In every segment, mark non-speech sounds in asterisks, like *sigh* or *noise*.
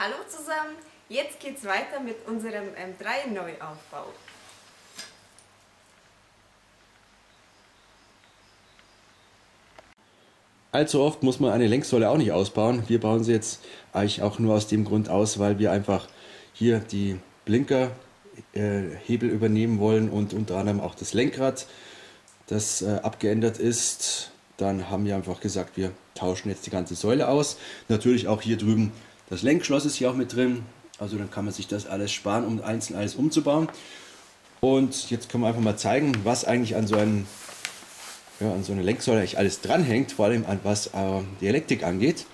Hallo zusammen, jetzt geht's weiter mit unserem M3 Neuaufbau. Allzu oft muss man eine Lenksäule auch nicht ausbauen. Wir bauen sie jetzt eigentlich auch nur aus dem Grund aus, weil wir einfach hier die Blinkerhebel äh, übernehmen wollen und unter anderem auch das Lenkrad, das äh, abgeändert ist. Dann haben wir einfach gesagt, wir tauschen jetzt die ganze Säule aus. Natürlich auch hier drüben das Lenkschloss ist hier auch mit drin. Also dann kann man sich das alles sparen, um einzeln alles umzubauen. Und jetzt können wir einfach mal zeigen, was eigentlich an so, einen, ja, an so einer Lenksäule eigentlich alles dranhängt, vor allem an was äh, die Elektrik angeht.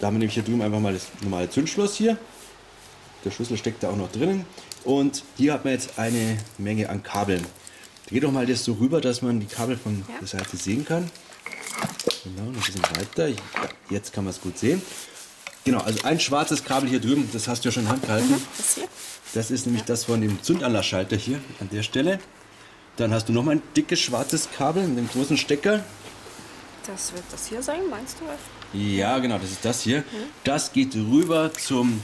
Da haben wir nämlich hier drüben einfach mal das normale Zündschloss hier. Der Schlüssel steckt da auch noch drinnen. Und hier hat man jetzt eine Menge an Kabeln. Da geht doch mal das so rüber, dass man die Kabel von ja. der Seite sehen kann. Genau, noch ein bisschen weiter. Ja, jetzt kann man es gut sehen. Genau, also ein schwarzes Kabel hier drüben, das hast du ja schon in Hand gehalten. Mhm, das, hier? das ist nämlich ja. das von dem Zündanlassschalter hier an der Stelle. Dann hast du noch mal ein dickes schwarzes Kabel mit dem großen Stecker. Das wird das hier sein, meinst du? Ja, genau, das ist das hier. Mhm. Das geht rüber zum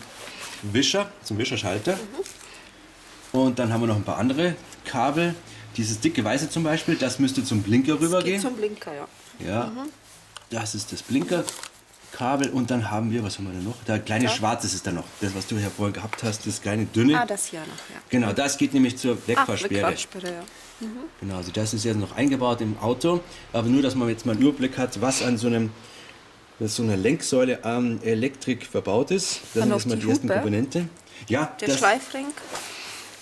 Wischer, zum Wischerschalter. Mhm. Und dann haben wir noch ein paar andere Kabel. Dieses dicke weiße zum Beispiel, das müsste zum Blinker rübergehen. Zum Blinker, ja. Ja, mhm. das ist das Blinker. Kabel und dann haben wir, was haben wir da noch? Der kleine ja. Schwarze ist da noch. Das, was du ja vorher gehabt hast, das kleine dünne. Ah, das hier noch, ja. Genau, das geht nämlich zur Wegfahrsperre. Ah, Wegfahrsperre, ja. Mhm. Genau, also das ist jetzt noch eingebaut im Auto. Aber nur, dass man jetzt mal einen Überblick hat, was an so einem so einer Lenksäule an Elektrik verbaut ist. Das sind erstmal die, die ersten Komponente. Ja, der das, Schleifring.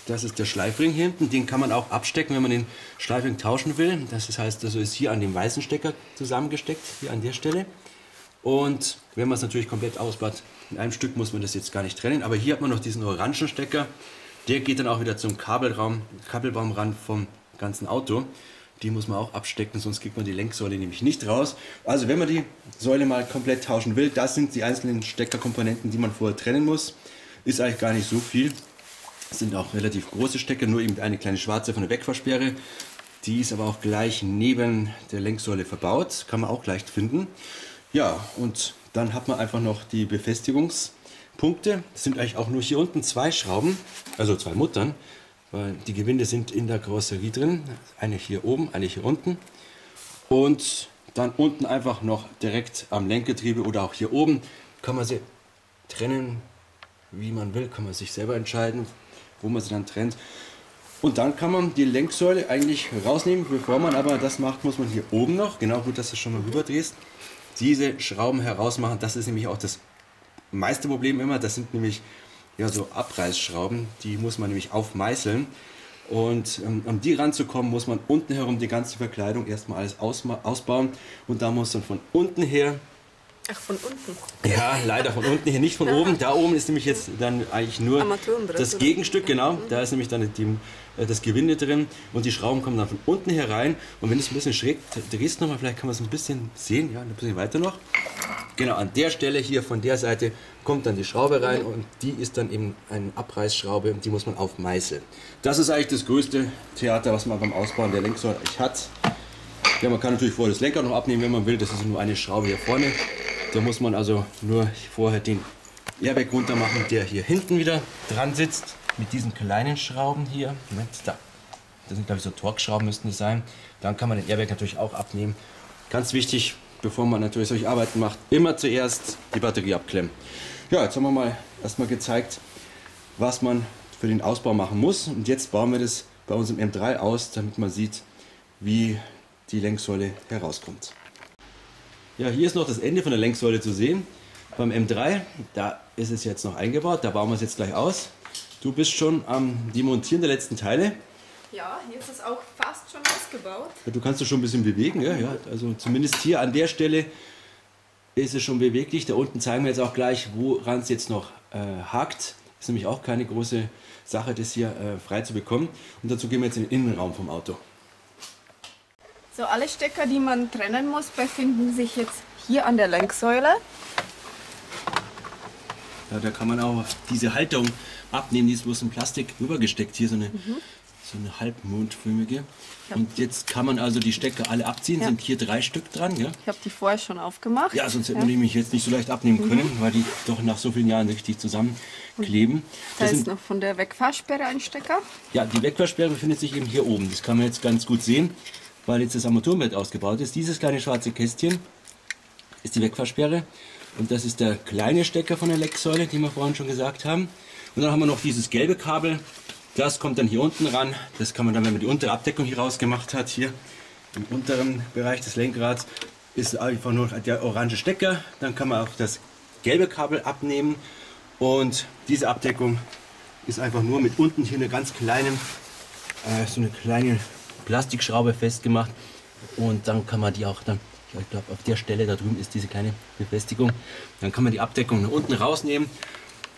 Das ist der Schleifring hier hinten. Den kann man auch abstecken, wenn man den Schleifring tauschen will. Das heißt, also ist hier an dem weißen Stecker zusammengesteckt, hier an der Stelle. Und wenn man es natürlich komplett ausbaut, in einem Stück muss man das jetzt gar nicht trennen. Aber hier hat man noch diesen orangen Stecker. Der geht dann auch wieder zum Kabelraum, Kabelbaumrand vom ganzen Auto. Die muss man auch abstecken, sonst kriegt man die Lenksäule nämlich nicht raus. Also wenn man die Säule mal komplett tauschen will, das sind die einzelnen Steckerkomponenten, die man vorher trennen muss. Ist eigentlich gar nicht so viel. Das sind auch relativ große Stecker, nur eben eine kleine schwarze von der Wegfahrsperre. Die ist aber auch gleich neben der Lenksäule verbaut, kann man auch leicht finden. Ja, und dann hat man einfach noch die Befestigungspunkte. Das sind eigentlich auch nur hier unten zwei Schrauben, also zwei Muttern, weil die Gewinde sind in der Karosserie drin. Eine hier oben, eine hier unten. Und dann unten einfach noch direkt am Lenkgetriebe oder auch hier oben kann man sie trennen, wie man will, kann man sich selber entscheiden, wo man sie dann trennt. Und dann kann man die Lenksäule eigentlich rausnehmen. Bevor man aber das macht, muss man hier oben noch, genau gut, dass du schon mal rüberdrehst, diese Schrauben herausmachen. Das ist nämlich auch das meiste Problem immer. Das sind nämlich ja, so Abreißschrauben, die muss man nämlich aufmeißeln. Und ähm, um die ranzukommen, muss man unten herum die ganze Verkleidung erstmal alles ausbauen. Und da muss dann von unten her Ach, von unten? Ja, leider von unten hier, nicht von oben. Da oben ist nämlich jetzt dann eigentlich nur das Gegenstück, genau. Da ist nämlich dann die, äh, das Gewinde drin und die Schrauben kommen dann von unten herein. Und wenn es ein bisschen schräg drehst nochmal, vielleicht kann man es ein bisschen sehen, ja, ein bisschen weiter noch. Genau, an der Stelle hier von der Seite kommt dann die Schraube rein mhm. und die ist dann eben eine Abreißschraube und die muss man aufmeißeln. Das ist eigentlich das größte Theater, was man beim Ausbauen der Lenksäule hat. Ja, man kann natürlich vorher das Lenker noch abnehmen, wenn man will. Das ist nur eine Schraube hier vorne. Da muss man also nur vorher den Airbag runter machen, der hier hinten wieder dran sitzt. Mit diesen kleinen Schrauben hier. Moment, da. Das sind glaube ich so Torx-Schrauben müssten das sein. Dann kann man den Airbag natürlich auch abnehmen. Ganz wichtig, bevor man natürlich solche Arbeiten macht, immer zuerst die Batterie abklemmen. Ja, jetzt haben wir mal erstmal gezeigt, was man für den Ausbau machen muss. Und jetzt bauen wir das bei uns im M3 aus, damit man sieht, wie die Lenksäule herauskommt. Ja, hier ist noch das Ende von der Lenksäule zu sehen. Beim M3, da ist es jetzt noch eingebaut, da bauen wir es jetzt gleich aus. Du bist schon am Demontieren der letzten Teile. Ja, hier ist es auch fast schon ausgebaut. Ja, du kannst es schon ein bisschen bewegen, ja, ja. Also zumindest hier an der Stelle ist es schon beweglich. Da unten zeigen wir jetzt auch gleich, woran es jetzt noch äh, hakt. Ist nämlich auch keine große Sache, das hier äh, frei zu bekommen. Und dazu gehen wir jetzt in den Innenraum vom Auto. So, alle Stecker, die man trennen muss, befinden sich jetzt hier an der Lenksäule. Ja, da kann man auch diese Halterung abnehmen, die ist bloß in Plastik rübergesteckt. Hier so eine mhm. so eine halbmondförmige. Und jetzt kann man also die Stecker alle abziehen. Ja. Sind hier drei Stück dran, ja? Ich habe die vorher schon aufgemacht. Ja, sonst hätten wir nämlich jetzt nicht so leicht abnehmen können, weil die doch nach so vielen Jahren richtig zusammenkleben. Da Das ist sind, noch von der Wegfahrsperre ein Stecker. ja, die Wegfahrsperre befindet sich eben hier oben. Das kann man jetzt ganz gut sehen, weil jetzt das Armaturenbrett ausgebaut ist. Dieses kleine schwarze Kästchen ist die Wegfahrsperre. Und das ist der kleine Stecker von der Lecksäule, den wir vorhin schon gesagt haben. Und dann haben wir noch dieses gelbe Kabel. Das kommt dann hier unten ran. Das kann man dann, wenn man die untere Abdeckung hier rausgemacht hat, hier im unteren Bereich des Lenkrads, ist einfach nur der orange Stecker. Dann kann man auch das gelbe Kabel abnehmen. Und diese Abdeckung ist einfach nur mit unten hier eine ganz kleine, äh, so eine kleine Plastikschraube festgemacht. Und dann kann man die auch dann, ich glaube auf der Stelle da drüben ist diese kleine Befestigung, dann kann man die Abdeckung nach unten rausnehmen,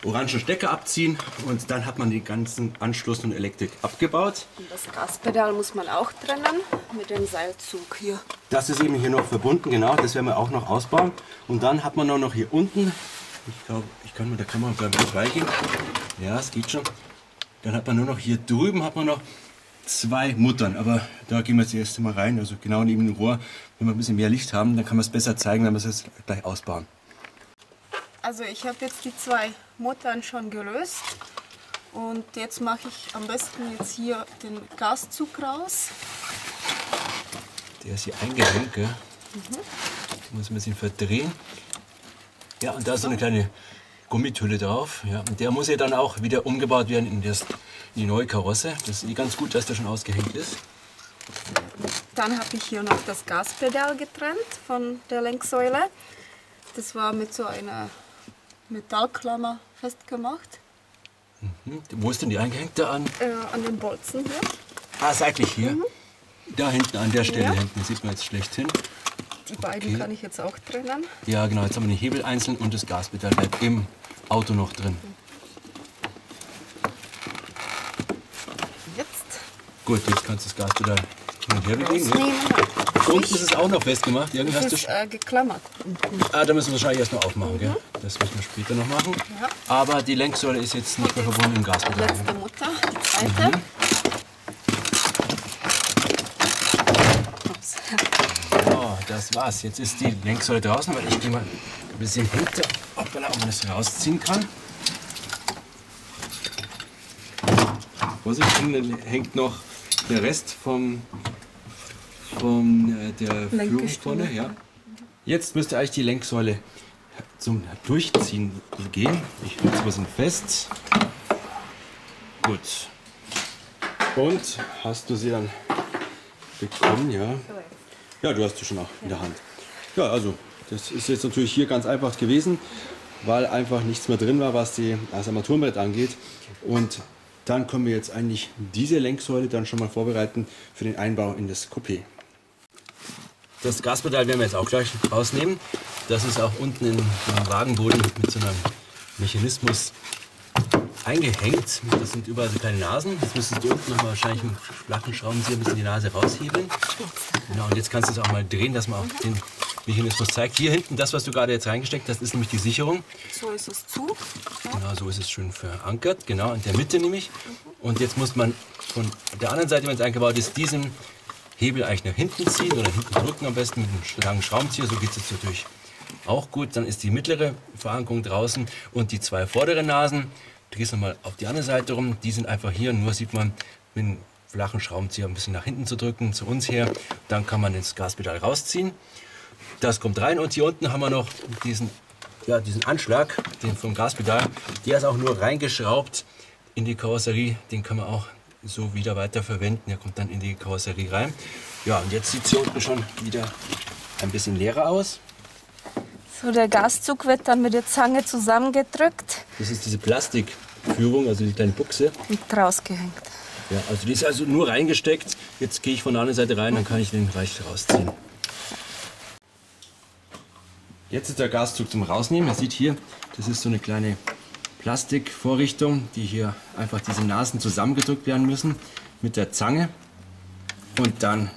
orangen Stecker abziehen und dann hat man den ganzen Anschluss und Elektrik abgebaut. Und das Gaspedal muss man auch trennen mit dem Seilzug hier. Das ist eben hier noch verbunden, genau, das werden wir auch noch ausbauen. Und dann hat man auch noch hier unten, ich glaube, ich kann mit der Kamera beim vorbeigehen. Ja, es geht schon. Dann hat man nur noch hier drüben hat man noch zwei Muttern, aber da gehen wir jetzt erst mal rein, also genau neben dem Rohr. Wenn wir ein bisschen mehr Licht haben, dann kann man es besser zeigen, wenn wir es gleich ausbauen. Also ich habe jetzt die zwei Muttern schon gelöst. Und jetzt mache ich am besten jetzt hier den Gaszug raus. Der ist hier eingehängt, gell? Den muss man ein bisschen verdrehen. Ja, und da ist so eine kleine Gummithülle drauf. Ja, und der muss ja dann auch wieder umgebaut werden in, das, in die neue Karosse. Das ist ganz gut, dass der schon ausgehängt ist. Dann habe ich hier noch das Gaspedal getrennt von der Lenksäule. Das war mit so einer Metallklammer festgemacht. Hm, Wo ist denn die eingehängt? Da an, Äh, an den Bolzen hier. ah, seitlich hier. Da hinten, an der Stelle Ja. hinten, sieht man jetzt schlecht hin. Die beiden Okay. kann ich jetzt auch trennen. Ja, genau, jetzt haben wir den Hebel einzeln und das Gaspedal bleibt im Auto noch drin. Jetzt Gut, jetzt kannst du das Gaspedal hin und her bewegen. Ne? rausnehmen. Unten ist es auch noch festgemacht. Irgendwie Das hast du ist äh, geklammert. Ah, da müssen wir wahrscheinlich erst noch aufmachen, gell? Das müssen wir später noch machen. Ja. Aber die Lenksäule ist jetzt nicht mehr verbunden im Gaspedal. Letzte Mutter, die zweite. Ups. Oh, das war's. Jetzt ist die Lenksäule draußen, weil ich gehe mal ein bisschen hinter, ob man das rausziehen kann. Vorsicht, hinten hängt noch der Rest vom, vom äh, der. Führungstonne. Ja. Jetzt müsste eigentlich die Lenksäule zum Durchziehen gehen. Ich halte es ein bisschen fest. Gut. Und hast du sie dann bekommen, ja? Ja, du hast sie schon auch in der Hand. Ja, also das ist jetzt natürlich hier ganz einfach gewesen, weil einfach nichts mehr drin war, was die, das Armaturenbrett angeht. Und dann können wir jetzt eigentlich diese Lenksäule dann schon mal vorbereiten für den Einbau in das Coupé. Das Gaspedal werden wir jetzt auch gleich rausnehmen. Das ist auch unten im Wagenboden mit so einem Mechanismus eingehängt. Das sind überall so kleine Nasen. Jetzt müsstest du unten noch mal wahrscheinlich einen flachen Schraubenzieher ein bisschen die Nase raushebeln. Genau, und jetzt kannst du es auch mal drehen, dass man auch den Mechanismus zeigt. Hier hinten, das, was du gerade jetzt reingesteckt hast, ist nämlich die Sicherung. So ist es zu. Genau, so ist es schön verankert. Genau, in der Mitte nämlich. Und jetzt muss man von der anderen Seite, wenn es eingebaut ist, diesen Hebel eigentlich nach hinten ziehen oder hinten drücken am besten mit einem langen Schraubenzieher. So geht es jetzt natürlich auch gut. Dann ist die mittlere Verankerung draußen und die zwei vorderen Nasen. Du mal auf die andere Seite rum. Die sind einfach hier. Nur sieht man mit einem flachen Schraubenzieher ein bisschen nach hinten zu drücken, zu uns her. Dann kann man das Gaspedal rausziehen. Das kommt rein und hier unten haben wir noch diesen, ja, diesen Anschlag, den vom Gaspedal. Der ist auch nur reingeschraubt in die Karosserie. Den kann man auch so wieder weiter verwenden. Der kommt dann in die Karosserie rein. Ja, und jetzt sieht es hier unten schon wieder ein bisschen leerer aus. So, der Gaszug wird dann mit der Zange zusammengedrückt Das ist diese Plastikführung, also die kleine Buchse. und rausgehängt. Ja, also die ist also nur reingesteckt. Jetzt gehe ich von der anderen Seite rein, dann kann ich den Reich rausziehen. Jetzt ist der Gaszug zum Rausnehmen. Ihr seht hier, das ist so eine kleine Plastikvorrichtung, die hier einfach diese Nasen zusammengedrückt werden müssen mit der Zange. Und dann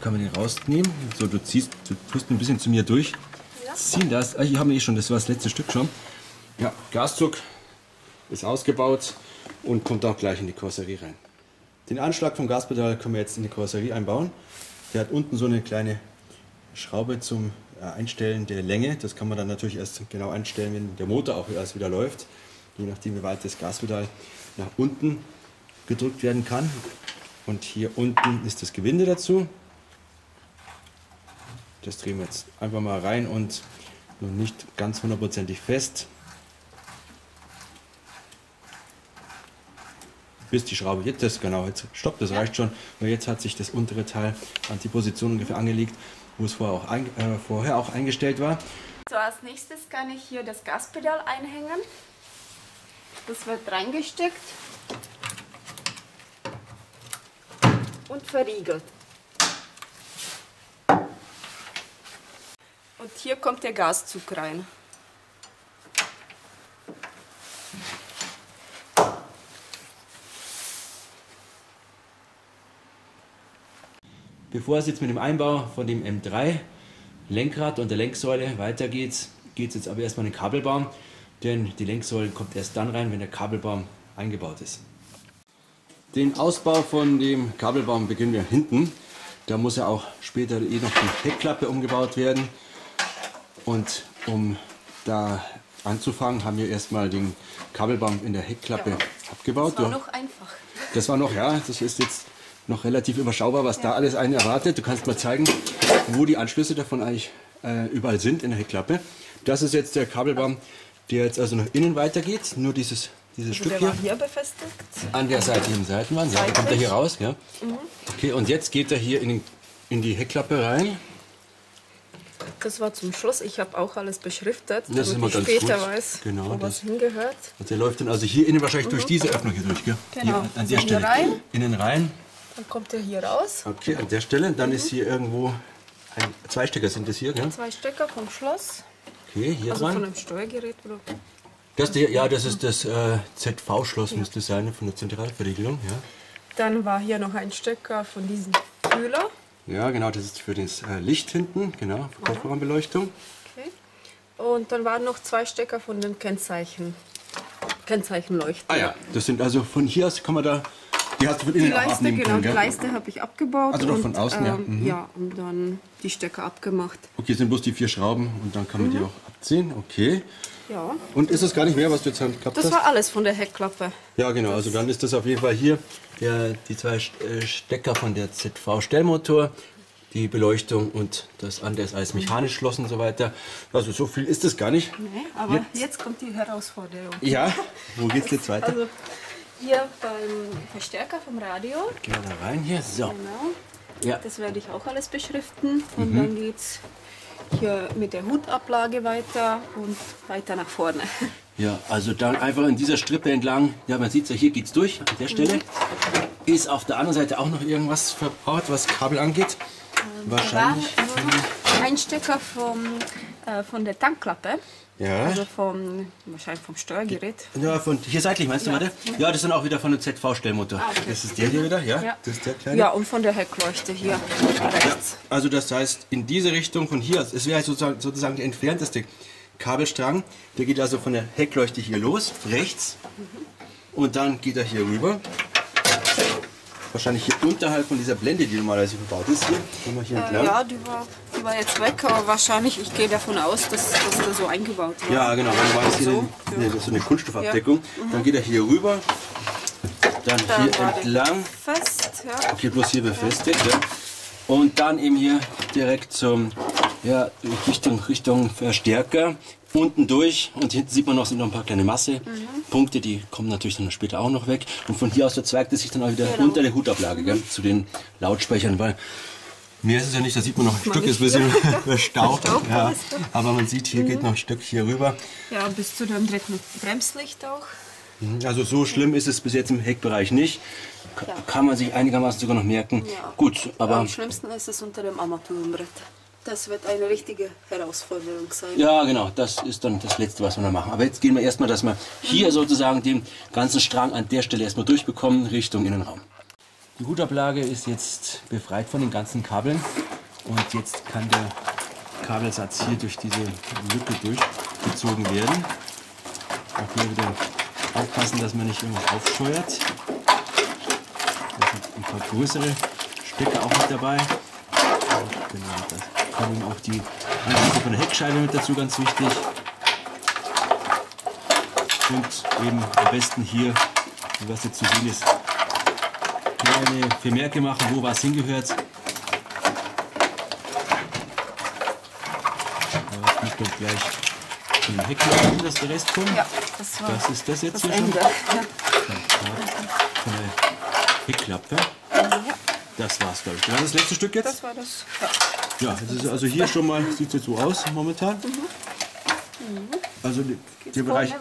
kann man den rausnehmen. So, du ziehst, du tust ein bisschen zu mir durch. Ziehen das. Ah, haben wir eh schon, das war das letzte Stück schon. Ja, Gaszug ist ausgebaut und kommt auch gleich in die Karosserie rein. Den Anschlag vom Gaspedal können wir jetzt in die Karosserie einbauen. Der hat unten so eine kleine Schraube zum äh, Einstellen der Länge. Das kann man dann natürlich erst genau einstellen, wenn der Motor auch erst wieder läuft. Je nachdem, wie weit das Gaspedal nach unten gedrückt werden kann. Und hier unten ist das Gewinde dazu. Das drehen wir jetzt einfach mal rein und noch nicht ganz hundertprozentig fest. bis die Schraube jetzt das genau jetzt stoppt, das reicht schon, weil jetzt hat sich das untere Teil an die Position ungefähr angelegt, wo es vorher auch, ein, äh, vorher auch eingestellt war. So, als nächstes kann ich hier das Gaspedal einhängen. Das wird reingesteckt und verriegelt. Und hier kommt der Gaszug rein. Bevor es jetzt mit dem Einbau von dem M3 Lenkrad und der Lenksäule weitergeht, geht es jetzt aber erstmal in den Kabelbaum, denn die Lenksäule kommt erst dann rein, wenn der Kabelbaum eingebaut ist. Den Ausbau von dem Kabelbaum beginnen wir hinten. Da muss ja auch später eh noch die Heckklappe umgebaut werden. Und um da anzufangen, haben wir erstmal den Kabelbaum in der Heckklappe ja. abgebaut. Das war noch einfach. Das war noch, ja, das ist jetzt noch relativ überschaubar, was ja. da alles einen erwartet. Du kannst mal zeigen, wo die Anschlüsse davon eigentlich äh, überall sind in der Heckklappe. Das ist jetzt der Kabelbaum, der jetzt also nach innen weitergeht. Nur dieses, dieses also Stück der hier. Hier befestigt. An der Seite im Seitenwand. Ja, kommt er hier raus. Ja. Mhm. Okay, und jetzt geht er hier in, in die Heckklappe rein. Das war zum Schluss. Ich habe auch alles beschriftet, das damit ich später gut. weiß, genau, wo was hingehört. Und der läuft dann also hier innen wahrscheinlich mhm. durch diese Öffnung hier durch, gell? Genau. Hier an also der Stelle. Rein. Innen rein. Dann kommt er hier raus. Okay, an der Stelle. Dann mhm. ist hier irgendwo ein, zwei Stecker sind das hier, gell? Zwei Stecker vom Schloss. Okay, hier also dran. von dem Steuergerät. Oder? Das ja, das ist das äh, ZV-Schloss, ja. müsste sein, von der Zentralverriegelung. Ja. Dann war hier noch ein Stecker von diesem Kühler. Ja, genau, das ist für das äh, Licht hinten, genau, für Kofferraumbeleuchtung. Okay. Und dann waren noch zwei Stecker von den Kennzeichen. Kennzeichenleuchten. Ah ja, das sind also von hier aus kann man da die hast du von innen die Leiste, auch abnehmen genau, können, Die Leiste habe ich abgebaut. Also doch von außen, ähm, ja. Mhm. Ja, und dann die Stecker abgemacht. Okay, sind bloß die vier Schrauben und dann kann man mhm. die auch abziehen. Okay. Ja. Und ist es gar nicht mehr, was du jetzt gehabt hast? Das war alles von der Heckklappe. Ja, genau. Also dann ist das auf jeden Fall hier der, die zwei äh, Stecker von der ZV-Stellmotor, die Beleuchtung und das andere ist alles mechanisch Schloss und so weiter. Also so viel ist es gar nicht. Nee, aber jetzt, jetzt kommt die Herausforderung. Ja, wo *laughs* geht's jetzt weiter? Also, hier beim Verstärker vom Radio. Gehen wir da rein hier. So. Genau. Ja. Das werde ich auch alles beschriften. Und mhm. dann geht es hier mit der Hutablage weiter und weiter nach vorne. Ja, also dann einfach in dieser Strippe entlang. Ja, man sieht es ja, hier geht es durch an der Stelle. Mhm. Ist auf der anderen Seite auch noch irgendwas verbaut, was Kabel angeht? Ähm, Wahrscheinlich. Ein Stecker vom, äh, von der Tankklappe. Ja. Also vom, wahrscheinlich vom Steuergerät. Ja, von hier seitlich meinst du, ja. warte? Ja, das sind auch wieder von dem ZV-Stellmotor. Ah, okay. Das ist der hier wieder, ja? ja? Das ist der kleine. Ja, und von der Heckleuchte hier rechts. Ja. Also das heißt, in diese Richtung von hier, es wäre sozusagen, sozusagen der entfernteste Kabelstrang. Der geht also von der Heckleuchte hier los, rechts. Mhm. Und dann geht er hier rüber wahrscheinlich hier unterhalb von dieser Blende, die normalerweise verbaut ist. Hier, hier äh, ja, die war, war jetzt weg, aber wahrscheinlich, ich gehe davon aus, dass, dass da so eingebaut war. Ja, genau, dann war jetzt hier so, eine, eine, so eine Kunststoffabdeckung. Ja. Mhm. Dann geht er hier rüber, dann, dann hier entlang. Fest, ja. Okay, bloß hier befestigt. Ja. Und dann eben hier direkt zum ja, Richtung, Richtung Verstärker unten durch und hinten sieht man noch, sind noch ein paar kleine Massepunkte, mhm. die kommen natürlich dann später auch noch weg. Und von hier aus verzweigt es sich dann auch wieder genau. unter der Hutablage mhm. gell, zu den Lautsprechern, weil mehr ist es ja nicht, da sieht man noch ein Stück, ist ein bisschen verstaucht. Ja, aber man sieht, hier mhm. geht noch ein Stück hier rüber. Ja, bis zu dem dritten Bremslicht auch. Mhm, also so schlimm ist es bis jetzt im Heckbereich nicht. Ja. Kann man sich einigermaßen sogar noch merken. Ja. Gut, aber... Am schlimmsten ist es unter dem Armaturenbrett. Das wird eine richtige Herausforderung sein. Ja, genau. Das ist dann das Letzte, was wir da machen. Aber jetzt gehen wir erstmal, dass wir hier mhm. sozusagen den ganzen Strang an der Stelle erstmal durchbekommen, Richtung Innenraum. Die Hutablage ist jetzt befreit von den ganzen Kabeln. Und jetzt kann der Kabelsatz hier durch diese Lücke durchgezogen werden. Auch hier wieder aufpassen, dass man nicht irgendwas aufscheuert. Das ein paar größere Stecker auch mit dabei. Und genau, da kommen auch die Anschlüsse von der Heckscheibe mit dazu, ganz wichtig. Und eben am besten hier, was jetzt zu sehen ist, kleine Vermerke machen, wo was hingehört. Das muss doch gleich in den Heckladen, dass der Rest kommt. Ja, das war Das ist das jetzt das hier Ende. schon. Ja. Heckklappe. Das war's, glaube ich. Das war das letzte Stück jetzt? das war das. Ja. Ja, das ist also hier schon mal, sieht jetzt so aus momentan. Also die- der Bereich.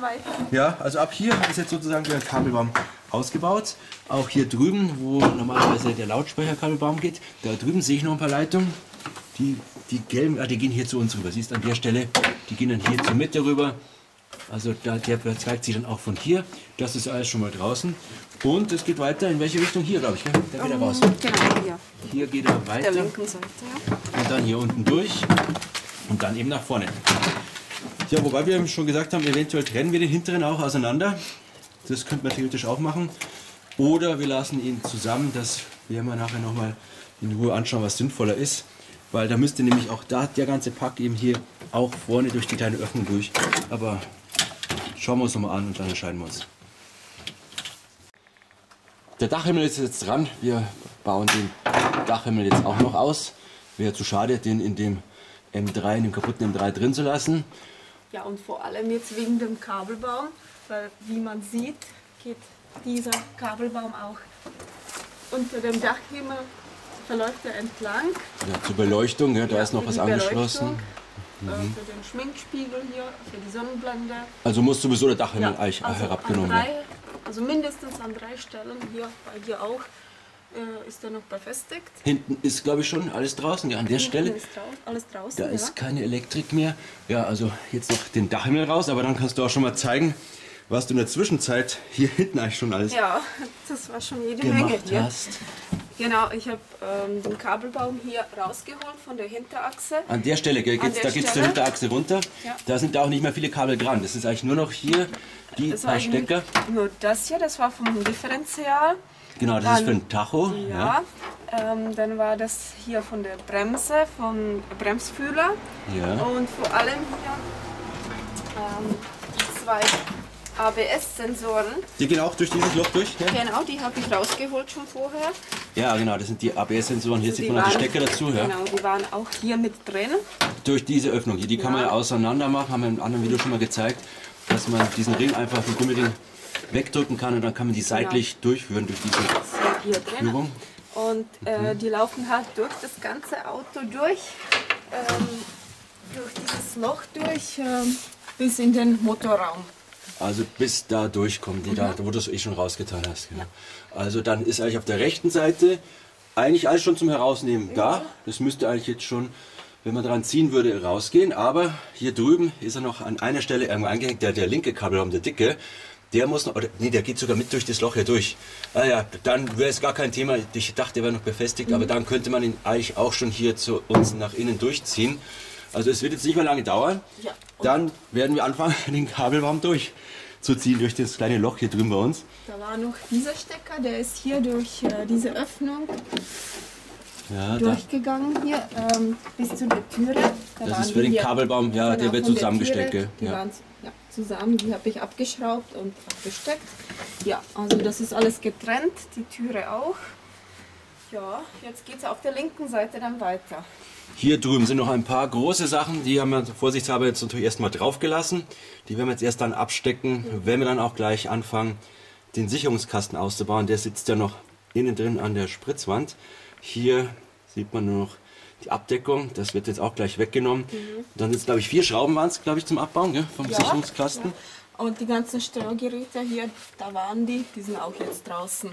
Ja, also ab hier ist jetzt sozusagen der Kabelbaum ausgebaut. Auch hier drüben, wo normalerweise der Lautsprecherkabelbaum geht, da drüben sehe ich noch ein paar Leitungen. Die, die gelben, ah, die gehen hier zu uns rüber. Siehst du an der Stelle, die gehen dann hier zur Mitte rüber. Also da, der zeigt sich dann auch von hier. Das ist alles schon mal draußen. Und es geht weiter in welche Richtung? Hier, glaube ich. Gell? Da geht er raus. Genau, hier. Hier geht er Der weiter. linken Seite, ja. Und dann hier unten durch und dann eben nach vorne. Ja, wobei wir schon gesagt haben, eventuell trennen wir den hinteren auch auseinander. Das könnte man theoretisch auch machen. Oder wir lassen ihn zusammen. Das werden wir nachher nochmal in Ruhe anschauen, was sinnvoller ist. Weil da müsste nämlich auch da der ganze Pack eben hier auch vorne durch die kleine Öffnung durch. Aber schauen wir uns nochmal an und dann entscheiden wir uns. Der Dachhimmel ist jetzt dran. Wir bauen den Dachhimmel jetzt auch noch aus. Wäre zu schade, den in dem M3, in dem kaputten M3 drin zu lassen. Ja, und vor allem jetzt wegen dem Kabelbaum, weil wie man sieht, geht dieser Kabelbaum auch unter dem Dachhimmel, verläuft er entlang. Ja, zur Beleuchtung, ja, da Ja, ist noch was angeschlossen. Äh, für den Schminkspiegel hier, für die Sonnenblende. Also muss sowieso der Dachhimmel Ja, also herabgenommen werden. Also mindestens an drei Stellen, hier bei dir auch, äh, ist er noch befestigt. Hinten ist, glaube ich, schon alles draußen. Ja, an der Stelle, Ist alles draußen, da ja. ist keine Elektrik mehr. Ja, also jetzt noch den Dachhimmel raus, aber dann kannst du auch schon mal zeigen, was du in der Zwischenzeit hier hinten eigentlich schon alles Ja, das war schon jede Menge hier. hast. Genau, ich habe ähm, den Kabelbaum hier rausgeholt von der Hinterachse. An der Stelle, gell, geht's, der da geht es zur? Hinterachse runter. Ja. Da sind auch nicht mehr viele Kabel dran. Das ist eigentlich nur noch hier die paar Stecker. nur das hier, das war vom Differential. Genau, das ist Dann- für ein Tacho. Ja, ähm, dann war das hier von der Bremse, vom Bremsfühler. Ja. Und vor allem hier ähm, die zwei ABS-Sensoren. Die gehen auch durch dieses Loch durch. Ja, Genau, die habe ich rausgeholt schon vorher. ja genau, das sind die ABS-Sensoren. Hier Also sieht man auch die waren- Stecker dazu. Ja. Genau, die waren auch hier mit drin. Durch diese Öffnung hier. Die kann man Ja. ja auseinander machen. Haben wir im anderen Video schon mal gezeigt, dass man diesen Ring einfach, den Gummiring, wegdrücken kann und dann kann man die seitlich durchführen durch diese. Führung. Und äh, die laufen halt durch das ganze Auto durch, ähm, durch dieses Loch durch, ähm, bis in den Motorraum. Also bis da durchkommen, die da, wo du es eh schon rausgetan hast. Genau. Also dann ist eigentlich auf der rechten Seite eigentlich alles schon zum Herausnehmen da. Das müsste eigentlich jetzt schon, wenn man dran ziehen würde, rausgehen. Aber hier drüben ist er noch an einer Stelle irgendwo eingehängt, der, der linke Kabelraum, der dicke. Der muss noch, oder nee, der geht sogar mit durch das Loch hier durch. Ah ja, dann wäre es gar kein Thema. Ich dachte, der wäre noch befestigt, aber dann könnte man ihn eigentlich auch schon hier zu uns nach innen durchziehen. Also es wird jetzt nicht mehr lange dauern. Ja. Dann werden wir anfangen, *laughs* den Kabelbaum durchzuziehen durch das kleine Loch hier drüben bei uns. Da war noch dieser Stecker, der ist hier durch äh, diese Öffnung Ja, durchgegangen, hier ähm, bis zu der Türe. Da das ist für den hier- Kabelbaum, ja, Genau, der wird von der zusammengesteckt. Türe? Die Ja. waren ja, zusammen, die habe ich abgeschraubt und abgesteckt. Ja, also das ist alles getrennt, die Türe auch. Ja, jetzt geht es auf der linken Seite dann weiter. Hier drüben sind noch ein paar große Sachen, die haben wir vorsichtshalber jetzt natürlich erstmal draufgelassen. Die werden wir jetzt erst dann abstecken, wenn wir dann auch gleich anfangen, den Sicherungskasten auszubauen. Der sitzt ja noch innen drin an der Spritzwand. Hier sieht man nur noch die Abdeckung, das wird jetzt auch gleich weggenommen. Dann sind es, glaube ich, vier Schrauben waren es, glaube ich, zum Abbauen gell, vom Ja, Sicherungskasten. Ja. Und die ganzen Steuergeräte hier, da waren die, die sind auch jetzt draußen.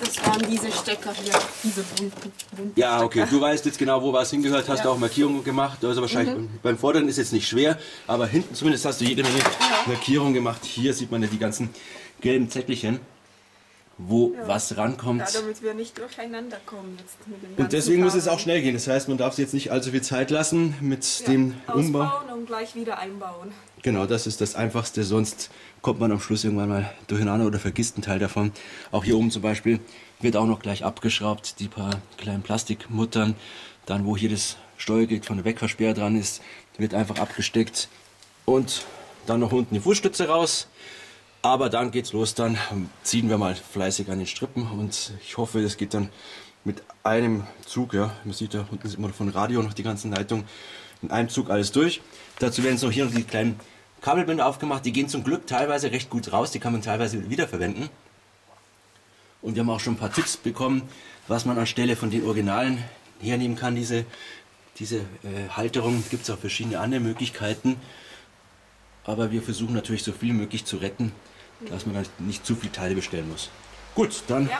Das waren diese Stecker hier, diese bunten. bunten Ja, okay, Stecker. du weißt jetzt genau, wo was hingehört, hast Ja. Mhm. auch Markierungen gemacht. Also wahrscheinlich beim Vorderen ist jetzt nicht schwer, aber hinten zumindest hast du jede Menge Markierungen gemacht. Hier sieht man ja die ganzen gelben Zettelchen, wo was rankommt. Ja, damit wir nicht durcheinander kommen jetzt mit dem Und deswegen muss es auch schnell gehen. Das heißt, man darf sich jetzt nicht allzu viel Zeit lassen mit dem ja, Umbau. Ausbauen und gleich wieder einbauen. Genau, das ist das Einfachste, sonst kommt man am Schluss irgendwann mal durcheinander oder vergisst einen Teil davon. Auch hier oben zum Beispiel wird auch noch gleich abgeschraubt, die paar kleinen Plastikmuttern. Dann, wo hier das Steuergerät von der Wegversperr dran ist, wird einfach abgesteckt. Und dann noch unten die Fußstütze raus. Aber dann geht's los, dann ziehen wir mal fleißig an den Strippen und ich hoffe, das geht dann mit einem Zug, ja, man sieht da unten sieht man von Radio noch die ganzen Leitungen, in einem Zug alles durch. Dazu werden so hier noch die kleinen Kabelbinder aufgemacht, die gehen zum Glück teilweise recht gut raus, die kann man teilweise wiederverwenden. Und wir haben auch schon ein paar Tipps bekommen, was man anstelle von den Originalen hernehmen kann. Diese, diese äh, Halterung gibt es auch verschiedene andere Möglichkeiten. Aber wir versuchen natürlich so viel möglich zu retten, dass man dann nicht zu viele Teile bestellen muss. Gut, dann Ja,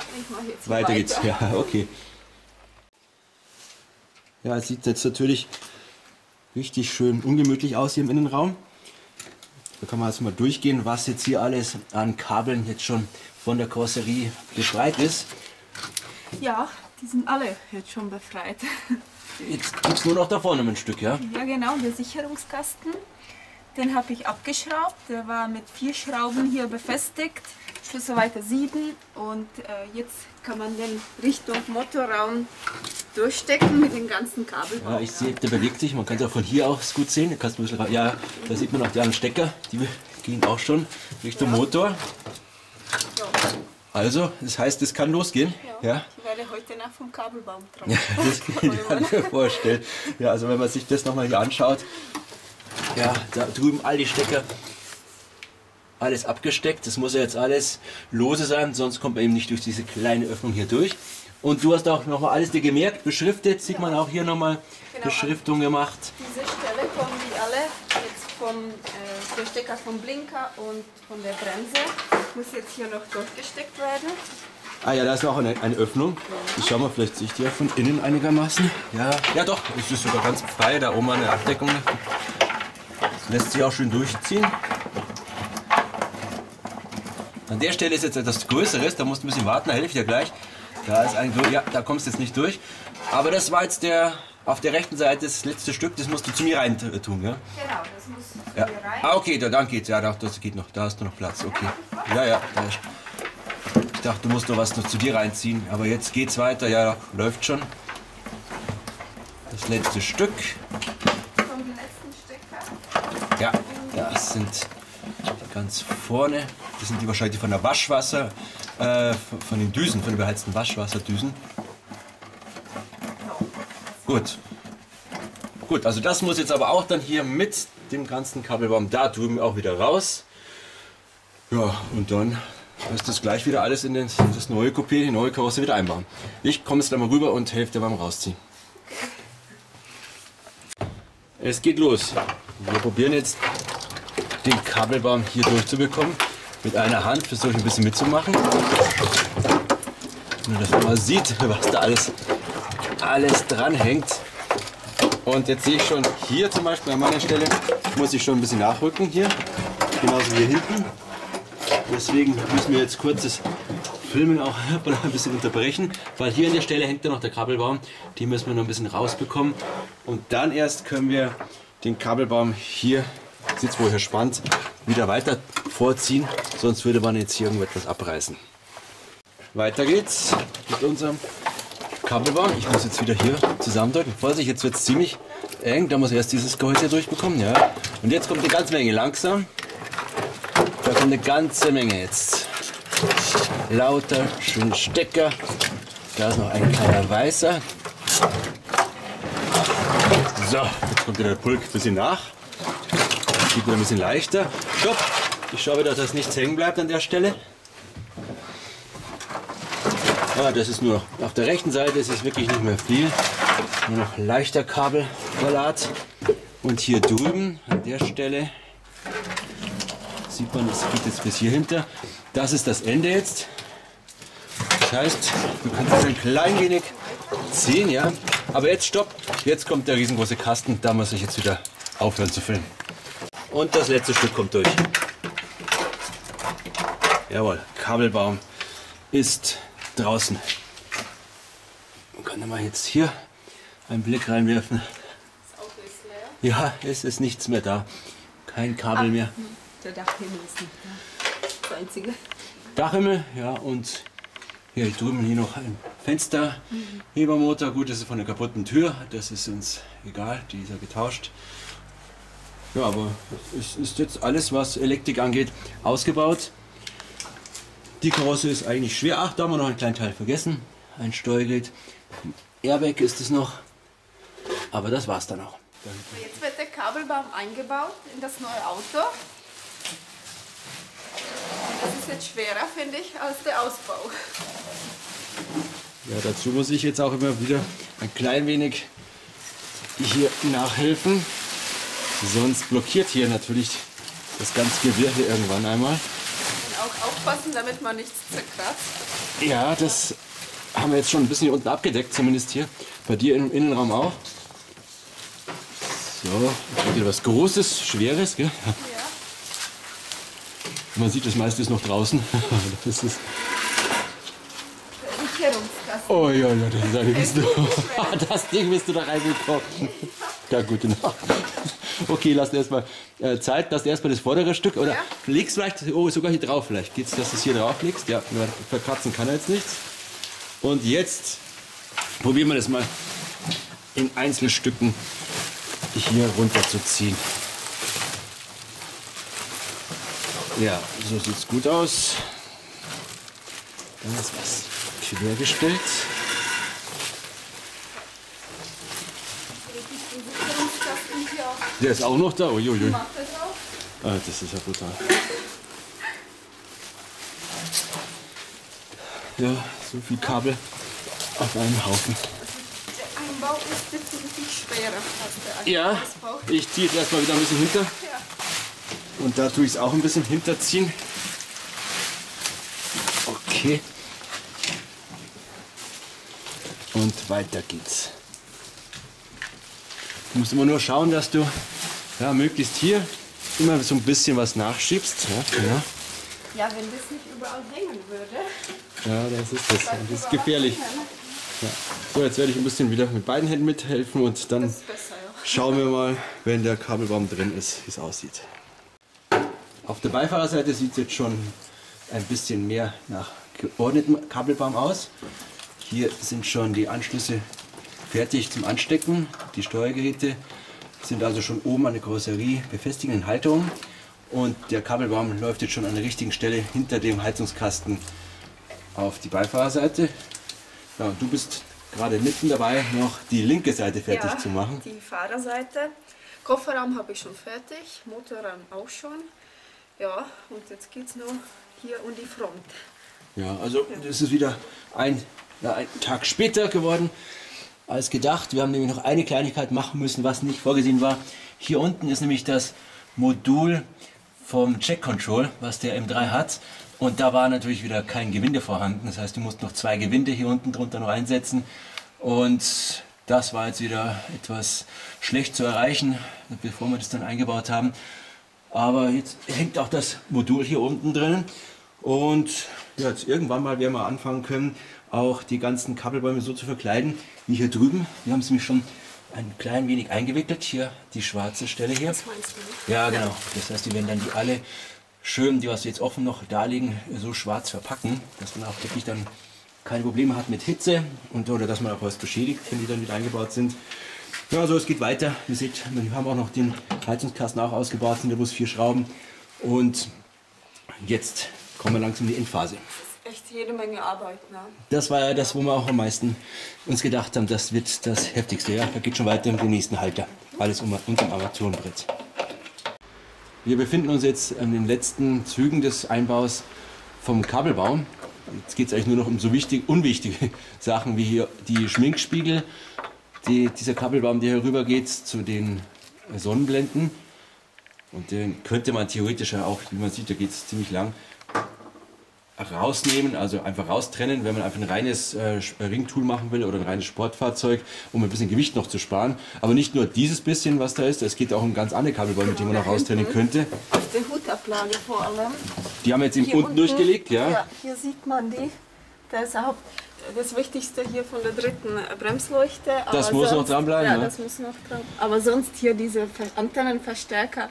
jetzt weiter geht's. Ja, okay. Ja, es sieht jetzt natürlich richtig schön ungemütlich aus hier im Innenraum. Da kann man jetzt mal durchgehen, was jetzt hier alles an Kabeln jetzt schon von der Karosserie befreit ist. Ja, die sind alle jetzt schon befreit. Jetzt gibt es nur noch da vorne ein Stück, ja? Ja, genau, der Sicherungskasten. Den habe ich abgeschraubt. Der war mit vier Schrauben hier befestigt. Schlüsselweite 7. Und äh, jetzt kann man den Richtung Motorraum durchstecken mit den ganzen Kabeln. Ja, ich sehe, der bewegt sich. Man kann es auch von hier aus gut sehen. Kannst du bisschen ja, da sieht man auch die anderen Stecker. Die gehen auch schon Richtung Motor. Ja, Also, das heißt, es kann losgehen. ja. Ja, Ich werde heute Nacht vom Kabelbaum *laughs* Ja, tragen. das kann ich mir vorstellen. Ja, also wenn man sich das nochmal hier anschaut, ja, da drüben all die Stecker, alles abgesteckt. Das muss ja jetzt alles lose sein, sonst kommt man eben nicht durch diese kleine Öffnung hier durch. Und du hast auch nochmal alles dir gemerkt, beschriftet, sieht man auch hier nochmal Genau. Beschriftung gemacht. Diese Stelle kommen die alle jetzt vom äh, der Stecker vom Blinker und von der Bremse. Muss jetzt hier noch durchgesteckt werden. Ah ja, da ist auch eine, eine Öffnung. Ich schau mal, vielleicht sehe ich die ja von innen einigermaßen. Ja, ja doch, es ist sogar ganz frei, da oben eine Abdeckung. Lässt sich auch schön durchziehen. An der Stelle ist jetzt etwas Größeres, da musst du ein bisschen warten, da helfe ich dir gleich. Da ist ein, ja, da kommst du jetzt nicht durch. Aber das war jetzt der, auf der rechten Seite das letzte Stück, das musst du zu mir rein t- tun, ja? Genau, das muss Ja. hier rein. Ah, okay, da, dann geht's. Ja, da- das geht noch. Da hast du noch Platz. Okay. Ja, ja. Da ist, ich dachte, du musst noch was noch zu dir reinziehen. Aber jetzt geht's weiter. Ja, läuft schon. Das letzte Stück. Ja, das sind ganz vorne. Das sind die wahrscheinlich von der Waschwasser, äh, von- den Düsen, von den beheizten Waschwasserdüsen. Gut. Gut, also das muss jetzt aber auch dann hier mit dem ganzen Kabelbaum da drüben auch wieder raus. Ja, und dann ist das gleich wieder alles in das, in das neue Coupé, die neue Karosse wieder einbauen. Ich komme jetzt da mal rüber und helfe dir beim Rausziehen. Es geht los. Wir probieren jetzt den Kabelbaum hier durchzubekommen. Mit einer Hand versuche ich ein bisschen mitzumachen. Nur, dass man mal sieht, was da alles, alles dran hängt. Und jetzt sehe ich schon hier zum Beispiel an meiner Stelle, muss ich schon ein bisschen nachrücken hier. Genauso wie hier hinten. Deswegen müssen wir jetzt kurzes Filmen auch *laughs* ein bisschen unterbrechen, weil hier an der Stelle hängt ja noch der Kabelbaum. Die müssen wir noch ein bisschen rausbekommen. Und dann erst können wir den Kabelbaum hier, sitzt wo er spannt, wieder weiter vorziehen. Sonst würde man jetzt hier irgendetwas abreißen. Weiter geht's mit unserem Kabelbaum. Ich muss jetzt wieder hier zusammendrücken. Vorsicht, jetzt wird es ziemlich eng. Da muss erst dieses Gehäuse durchbekommen. Ja. Und jetzt kommt eine ganze Menge langsam. Da kommt eine ganze Menge jetzt. Lauter, schöne Stecker. Da ist noch ein kleiner weißer. So, jetzt kommt wieder der Pulk ein bisschen nach. Geht wieder ein bisschen leichter. Stopp! Ich schaue wieder, dass nichts hängen bleibt an der Stelle. Ah, das ist nur auf der rechten Seite, ist es wirklich nicht mehr viel. Nur noch leichter Kabelverlat. Und hier drüben an der Stelle sieht man, es geht jetzt bis hier hinter. Das ist das Ende jetzt. Das heißt, du kannst es ein klein wenig ziehen, ja. Aber jetzt stopp. Jetzt kommt der riesengroße Kasten. Da muss ich jetzt wieder aufhören zu filmen. Und das letzte Stück kommt durch. Jawohl, Kabelbaum ist draußen. Man kann mal jetzt hier einen Blick reinwerfen. Das Auto ist leer. Ja, es ist nichts mehr da. kein Kabel mehr. Der Dachhimmel ist nicht da. Das einzige. Dachhimmel, ja, und hier drüben hier noch ein Fensterhebermotor. Gut, das ist von der kaputten Tür, das ist uns egal, die ist ja getauscht. Ja, aber es ist jetzt alles, was Elektrik angeht, ausgebaut. Die Karosse ist eigentlich schwer. Ach, da haben wir noch einen kleinen Teil vergessen. Ein Steuergerät. Airbag ist es noch. Aber das war's dann auch. Jetzt wird der Kabelbaum eingebaut in das neue Auto. Das ist jetzt schwerer, finde ich, als der Ausbau. Ja, dazu muss ich jetzt auch immer wieder ein klein wenig hier nachhelfen. Sonst blockiert hier natürlich das ganze Gewirr hier irgendwann einmal. Und auch aufpassen, damit man nichts zerkratzt. Ja, das haben wir jetzt schon ein bisschen hier unten abgedeckt, zumindest hier. Bei dir im Innenraum auch. So, wieder was Großes, Schweres, gell? Ja. Man sieht, das meiste ist noch draußen. *laughs* Das ist, Der Sicherungskasten. oh ja, ja, das, Ding bist du, das Ding bist du da reingekommen. Ja, gute Nacht. Okay, lass erstmal äh, Zeit, lass erstmal das vordere Stück oder Ja. legst vielleicht, oh, sogar hier drauf vielleicht. Geht's, dass du es hier drauf legst? Ja, verkratzen kann er jetzt nichts. Und jetzt probieren wir das mal in Einzelstücken hier runter zu ziehen. Ja, so sieht's gut aus. Dann ist was quergestellt. Der ist auch noch da. Uiuiui. Ah, das ist ja brutal. Ja, so viel Kabel auf einem Haufen. Der Einbau ist definitiv schwerer als der Ja, ich ziehe jetzt erstmal wieder ein bisschen hinter. Ja. Und da tue ich es auch ein bisschen hinterziehen. Okay. Und weiter geht's. Du musst immer nur schauen, dass du ja, möglichst hier immer so ein bisschen was nachschiebst. Ja, genau. ja, wenn das nicht überall hängen würde. ja das ist das. Das ist gefährlich. Ja. So, jetzt werde ich ein bisschen wieder mit beiden Händen mithelfen und dann besser, ja. schauen wir mal, wenn der Kabelbaum drin ist, wie es aussieht. Auf der Beifahrerseite sieht es jetzt schon ein bisschen mehr nach geordnetem Kabelbaum aus. Hier sind schon die Anschlüsse fertig zum Anstecken. Die Steuergeräte sind also schon oben an der Karosserie befestigt in Halterung. Und der Kabelbaum läuft jetzt schon an der richtigen Stelle hinter dem Heizungskasten auf die Beifahrerseite. Ja, und du bist gerade mitten dabei, noch die linke Seite fertig ja, zu machen. Die Fahrerseite. Kofferraum habe ich schon fertig, Motorraum auch schon. Ja, und jetzt geht es nur hier um die Front. Ja, also es ist wieder ein, ja, ein Tag später geworden als gedacht. Wir haben nämlich noch eine Kleinigkeit machen müssen, was nicht vorgesehen war. Hier unten ist nämlich das Modul vom Check Control, was der M3 hat. Und da war natürlich wieder kein Gewinde vorhanden. Das heißt, du musst noch zwei Gewinde hier unten drunter noch einsetzen. Und das war jetzt wieder etwas schlecht zu erreichen, bevor wir das dann eingebaut haben. Aber jetzt hängt auch das Modul hier unten drin. Und ja, jetzt irgendwann mal werden wir anfangen können, auch die ganzen Kabelbäume so zu verkleiden, wie hier drüben. Wir haben es nämlich schon ein klein wenig eingewickelt. Hier die schwarze Stelle hier. Was meinst du? Ja, genau. Das heißt, die werden dann die alle schön, die was jetzt offen noch da liegen, so schwarz verpacken, dass man auch wirklich dann keine Probleme hat mit Hitze und oder dass man auch was beschädigt, wenn die dann wieder eingebaut sind. Ja, so es geht weiter. Ihr seht, wir haben auch noch den Heizungskasten auch ausgebaut, sind da bloß vier Schrauben und jetzt kommen wir langsam in die Endphase. Das ist echt jede Menge Arbeit. Ne? Das war ja das, wo wir auch am meisten uns gedacht haben, das wird das heftigste. Ja, da geht schon weiter mit dem nächsten Halter. Alles um unserem Armaturenbrett. Wir befinden uns jetzt an den letzten Zügen des Einbaus vom Kabelbaum. Jetzt geht es eigentlich nur noch um so wichtig, unwichtige *laughs* Sachen wie hier die Schminkspiegel, die, dieser Kabelbaum, der hier rüber geht zu den Sonnenblenden. Und den könnte man theoretisch ja auch, wie man sieht, da geht es ziemlich lang, rausnehmen, also einfach raustrennen, wenn man einfach ein reines äh, Ringtool machen will oder ein reines Sportfahrzeug, um ein bisschen Gewicht noch zu sparen. Aber nicht nur dieses bisschen, was da ist, es geht auch um ganz andere Kabelbäume, denen man noch raustrennen könnte. Auf der Hutablage vor allem. Die haben wir jetzt eben Hier unten durchgelegt, ja. Ja, hier sieht man die. Das ist auch das Wichtigste hier von der dritten Bremsleuchte. Das muss noch sonst- dranbleiben, Ja, ne? das muss noch dran. Aber sonst hier diese Ver- Antennenverstärker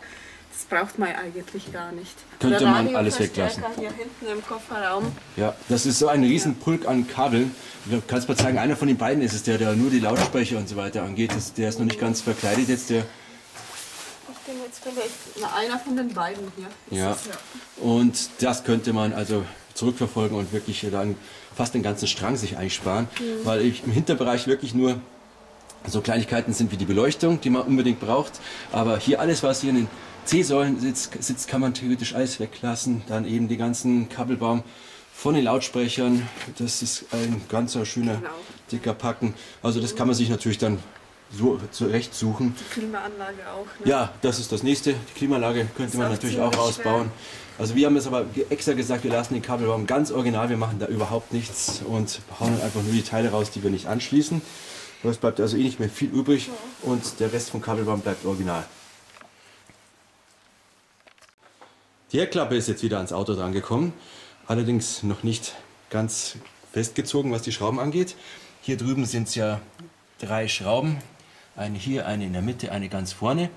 Das braucht man eigentlich gar nicht. Könnte man alles weglassen. Hier hinten im Kofferraum. Ja, das ist so ein Riesenpulk an Kabeln. Du kannst mal zeigen, einer von den beiden ist es, der, der nur die Lautsprecher und so weiter angeht. Das, der ist noch nicht ganz verkleidet jetzt. Der, bin jetzt vielleicht na, einer von den beiden hier. ja. Und das könnte man also zurückverfolgen und wirklich dann fast den ganzen Strang sich einsparen, weil ich im Hinterbereich wirklich nur so Kleinigkeiten sind wie die Beleuchtung, die man unbedingt braucht. Aber hier alles, was hier in den C-Säulen sitzt, sitzt, kann man theoretisch alles weglassen. Dann eben die ganzen Kabelbaum von den Lautsprechern. Das ist ein ganzer schöner, Genau. dicker Packen. Also das kann man sich natürlich dann so zurechtsuchen. Klimaanlage auch. Ne? Ja, das ist das nächste. Die Klimaanlage könnte man natürlich auch ausbauen. Also wir haben jetzt aber extra gesagt, wir lassen den Kabelbaum ganz original, wir machen da überhaupt nichts und hauen einfach nur die Teile raus, die wir nicht anschließen. Es bleibt also eh nicht mehr viel übrig und der Rest vom Kabelbaum bleibt original. Die Heckklappe ist jetzt wieder ans Auto dran gekommen, allerdings noch nicht ganz festgezogen, was die Schrauben angeht. Hier drüben sind es ja drei Schrauben, eine hier, eine in der Mitte, eine ganz vorne.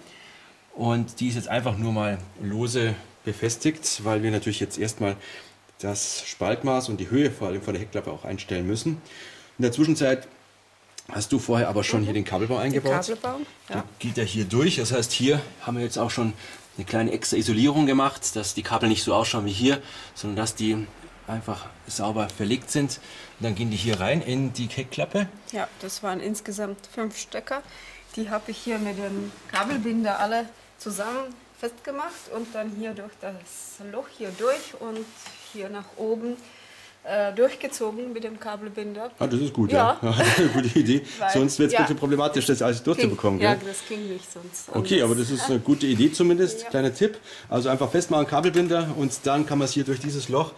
Und die ist jetzt einfach nur mal lose befestigt, weil wir natürlich jetzt erstmal das Spaltmaß und die Höhe vor allem von der Heckklappe auch einstellen müssen. In der Zwischenzeit hast du vorher aber schon hier den Kabelbau eingebaut. Kabelbaum. Der Ja. geht ja hier durch. Das heißt, hier haben wir jetzt auch schon eine kleine extra Isolierung gemacht, dass die Kabel nicht so ausschauen wie hier, sondern dass die einfach sauber verlegt sind. Dann gehen die hier rein in die Heckklappe. ja, das waren insgesamt fünf Stecker. Die habe ich hier mit dem Kabelbinder alle zusammen festgemacht und dann hier durch das Loch hier durch und hier nach oben äh, durchgezogen mit dem Kabelbinder. Ah, das ist gut, Ja. ja. Eine *laughs* gute Idee. *laughs* Weil- Sonst wird es ja. ein bisschen problematisch, das alles durchzubekommen. Ging, ja, gell? das ging nicht sonst. Okay, aber das ist eine gute Idee zumindest. *laughs* Kleiner Tipp. Also einfach festmachen, Kabelbinder und dann kann man es hier durch dieses Loch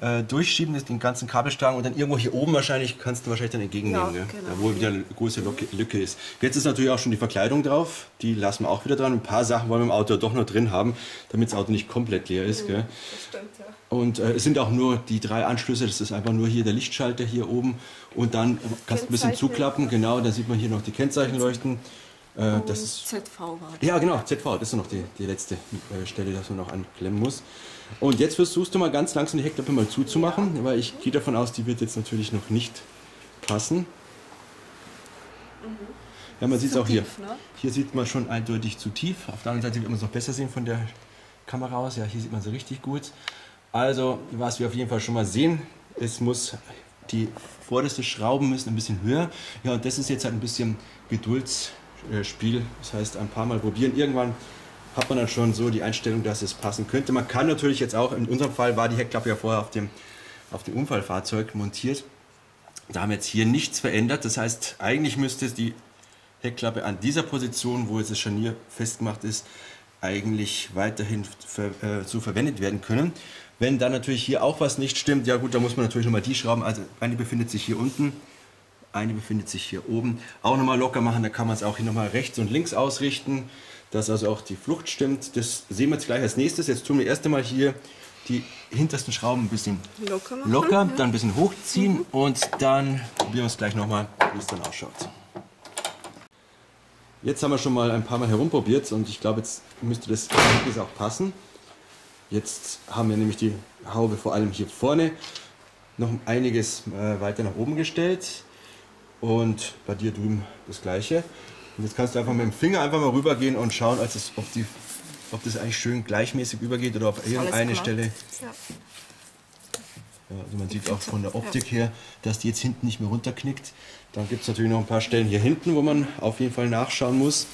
äh, durchschieben, das- den ganzen Kabelstrang und dann irgendwo hier oben wahrscheinlich kannst du wahrscheinlich dann entgegennehmen, Ja, gell? genau. da wo wieder eine große Lücke, ist. Jetzt ist natürlich auch schon die Verkleidung drauf, die lassen wir auch wieder dran. Ein paar Sachen wollen wir im Auto doch noch drin haben, damit das Auto nicht komplett leer ist. Gell? Das stimmt, ja. Und äh, es sind auch nur die drei Anschlüsse, das ist einfach nur hier der Lichtschalter hier oben und dann kannst du ein bisschen zuklappen, genau, dann sieht man hier noch die Kennzeichen leuchten. Äh, das ist ZV war das. ja, genau, ZV, das ist noch die, die letzte äh, Stelle, dass man noch anklemmen muss. Und jetzt versuchst du mal ganz langsam die Heckklappe mal zuzumachen, weil ich gehe davon aus, die wird jetzt natürlich noch nicht passen. Ja, man sieht es auch hier. tief, ne? Hier sieht man schon eindeutig zu tief. Auf der anderen Seite wird man es noch besser sehen von der Kamera aus. Ja, hier sieht man sie richtig gut. Also, was wir auf jeden Fall schon mal sehen, es muss die vorderste Schrauben müssen ein bisschen höher. Ja, und das ist jetzt halt ein bisschen Geduldsspiel. Das heißt, ein paar Mal probieren. Irgendwann hat man dann schon so die Einstellung, dass es passen könnte. Man kann natürlich jetzt auch, in unserem Fall war die Heckklappe ja vorher auf dem, auf dem Unfallfahrzeug montiert. Da haben wir jetzt hier nichts verändert. Das heißt, eigentlich müsste die Heckklappe an dieser Position, wo jetzt das Scharnier festgemacht ist, eigentlich weiterhin ver äh, so verwendet werden können. Wenn dann natürlich hier auch was nicht stimmt, ja gut, da muss man natürlich nochmal die Schrauben, also eine befindet sich hier unten, eine befindet sich hier oben, auch nochmal locker machen, da kann man es auch hier nochmal rechts und links ausrichten, dass also auch die Flucht stimmt. Das sehen wir jetzt gleich als nächstes. Jetzt tun wir erst einmal hier die hintersten Schrauben ein bisschen Locker machen. locker, dann ein bisschen hochziehen und dann probieren wir es gleich nochmal, wie es dann ausschaut. Jetzt haben wir schon mal ein paar Mal herumprobiert und ich glaube, jetzt müsste das Ergebnis auch passen. Jetzt haben wir nämlich die Haube vor allem hier vorne noch einiges äh, weiter nach oben gestellt und bei dir drüben das gleiche. Und jetzt kannst du einfach mit dem Finger einfach mal rübergehen und schauen, es, ob, die, ob das eigentlich schön gleichmäßig übergeht oder auf irgendeine. Stelle Ja. ja, also man sieht auch von der Optik her, dass die jetzt hinten nicht mehr runterknickt. Dann gibt es natürlich noch ein paar Stellen hier hinten, wo man auf jeden Fall nachschauen muss.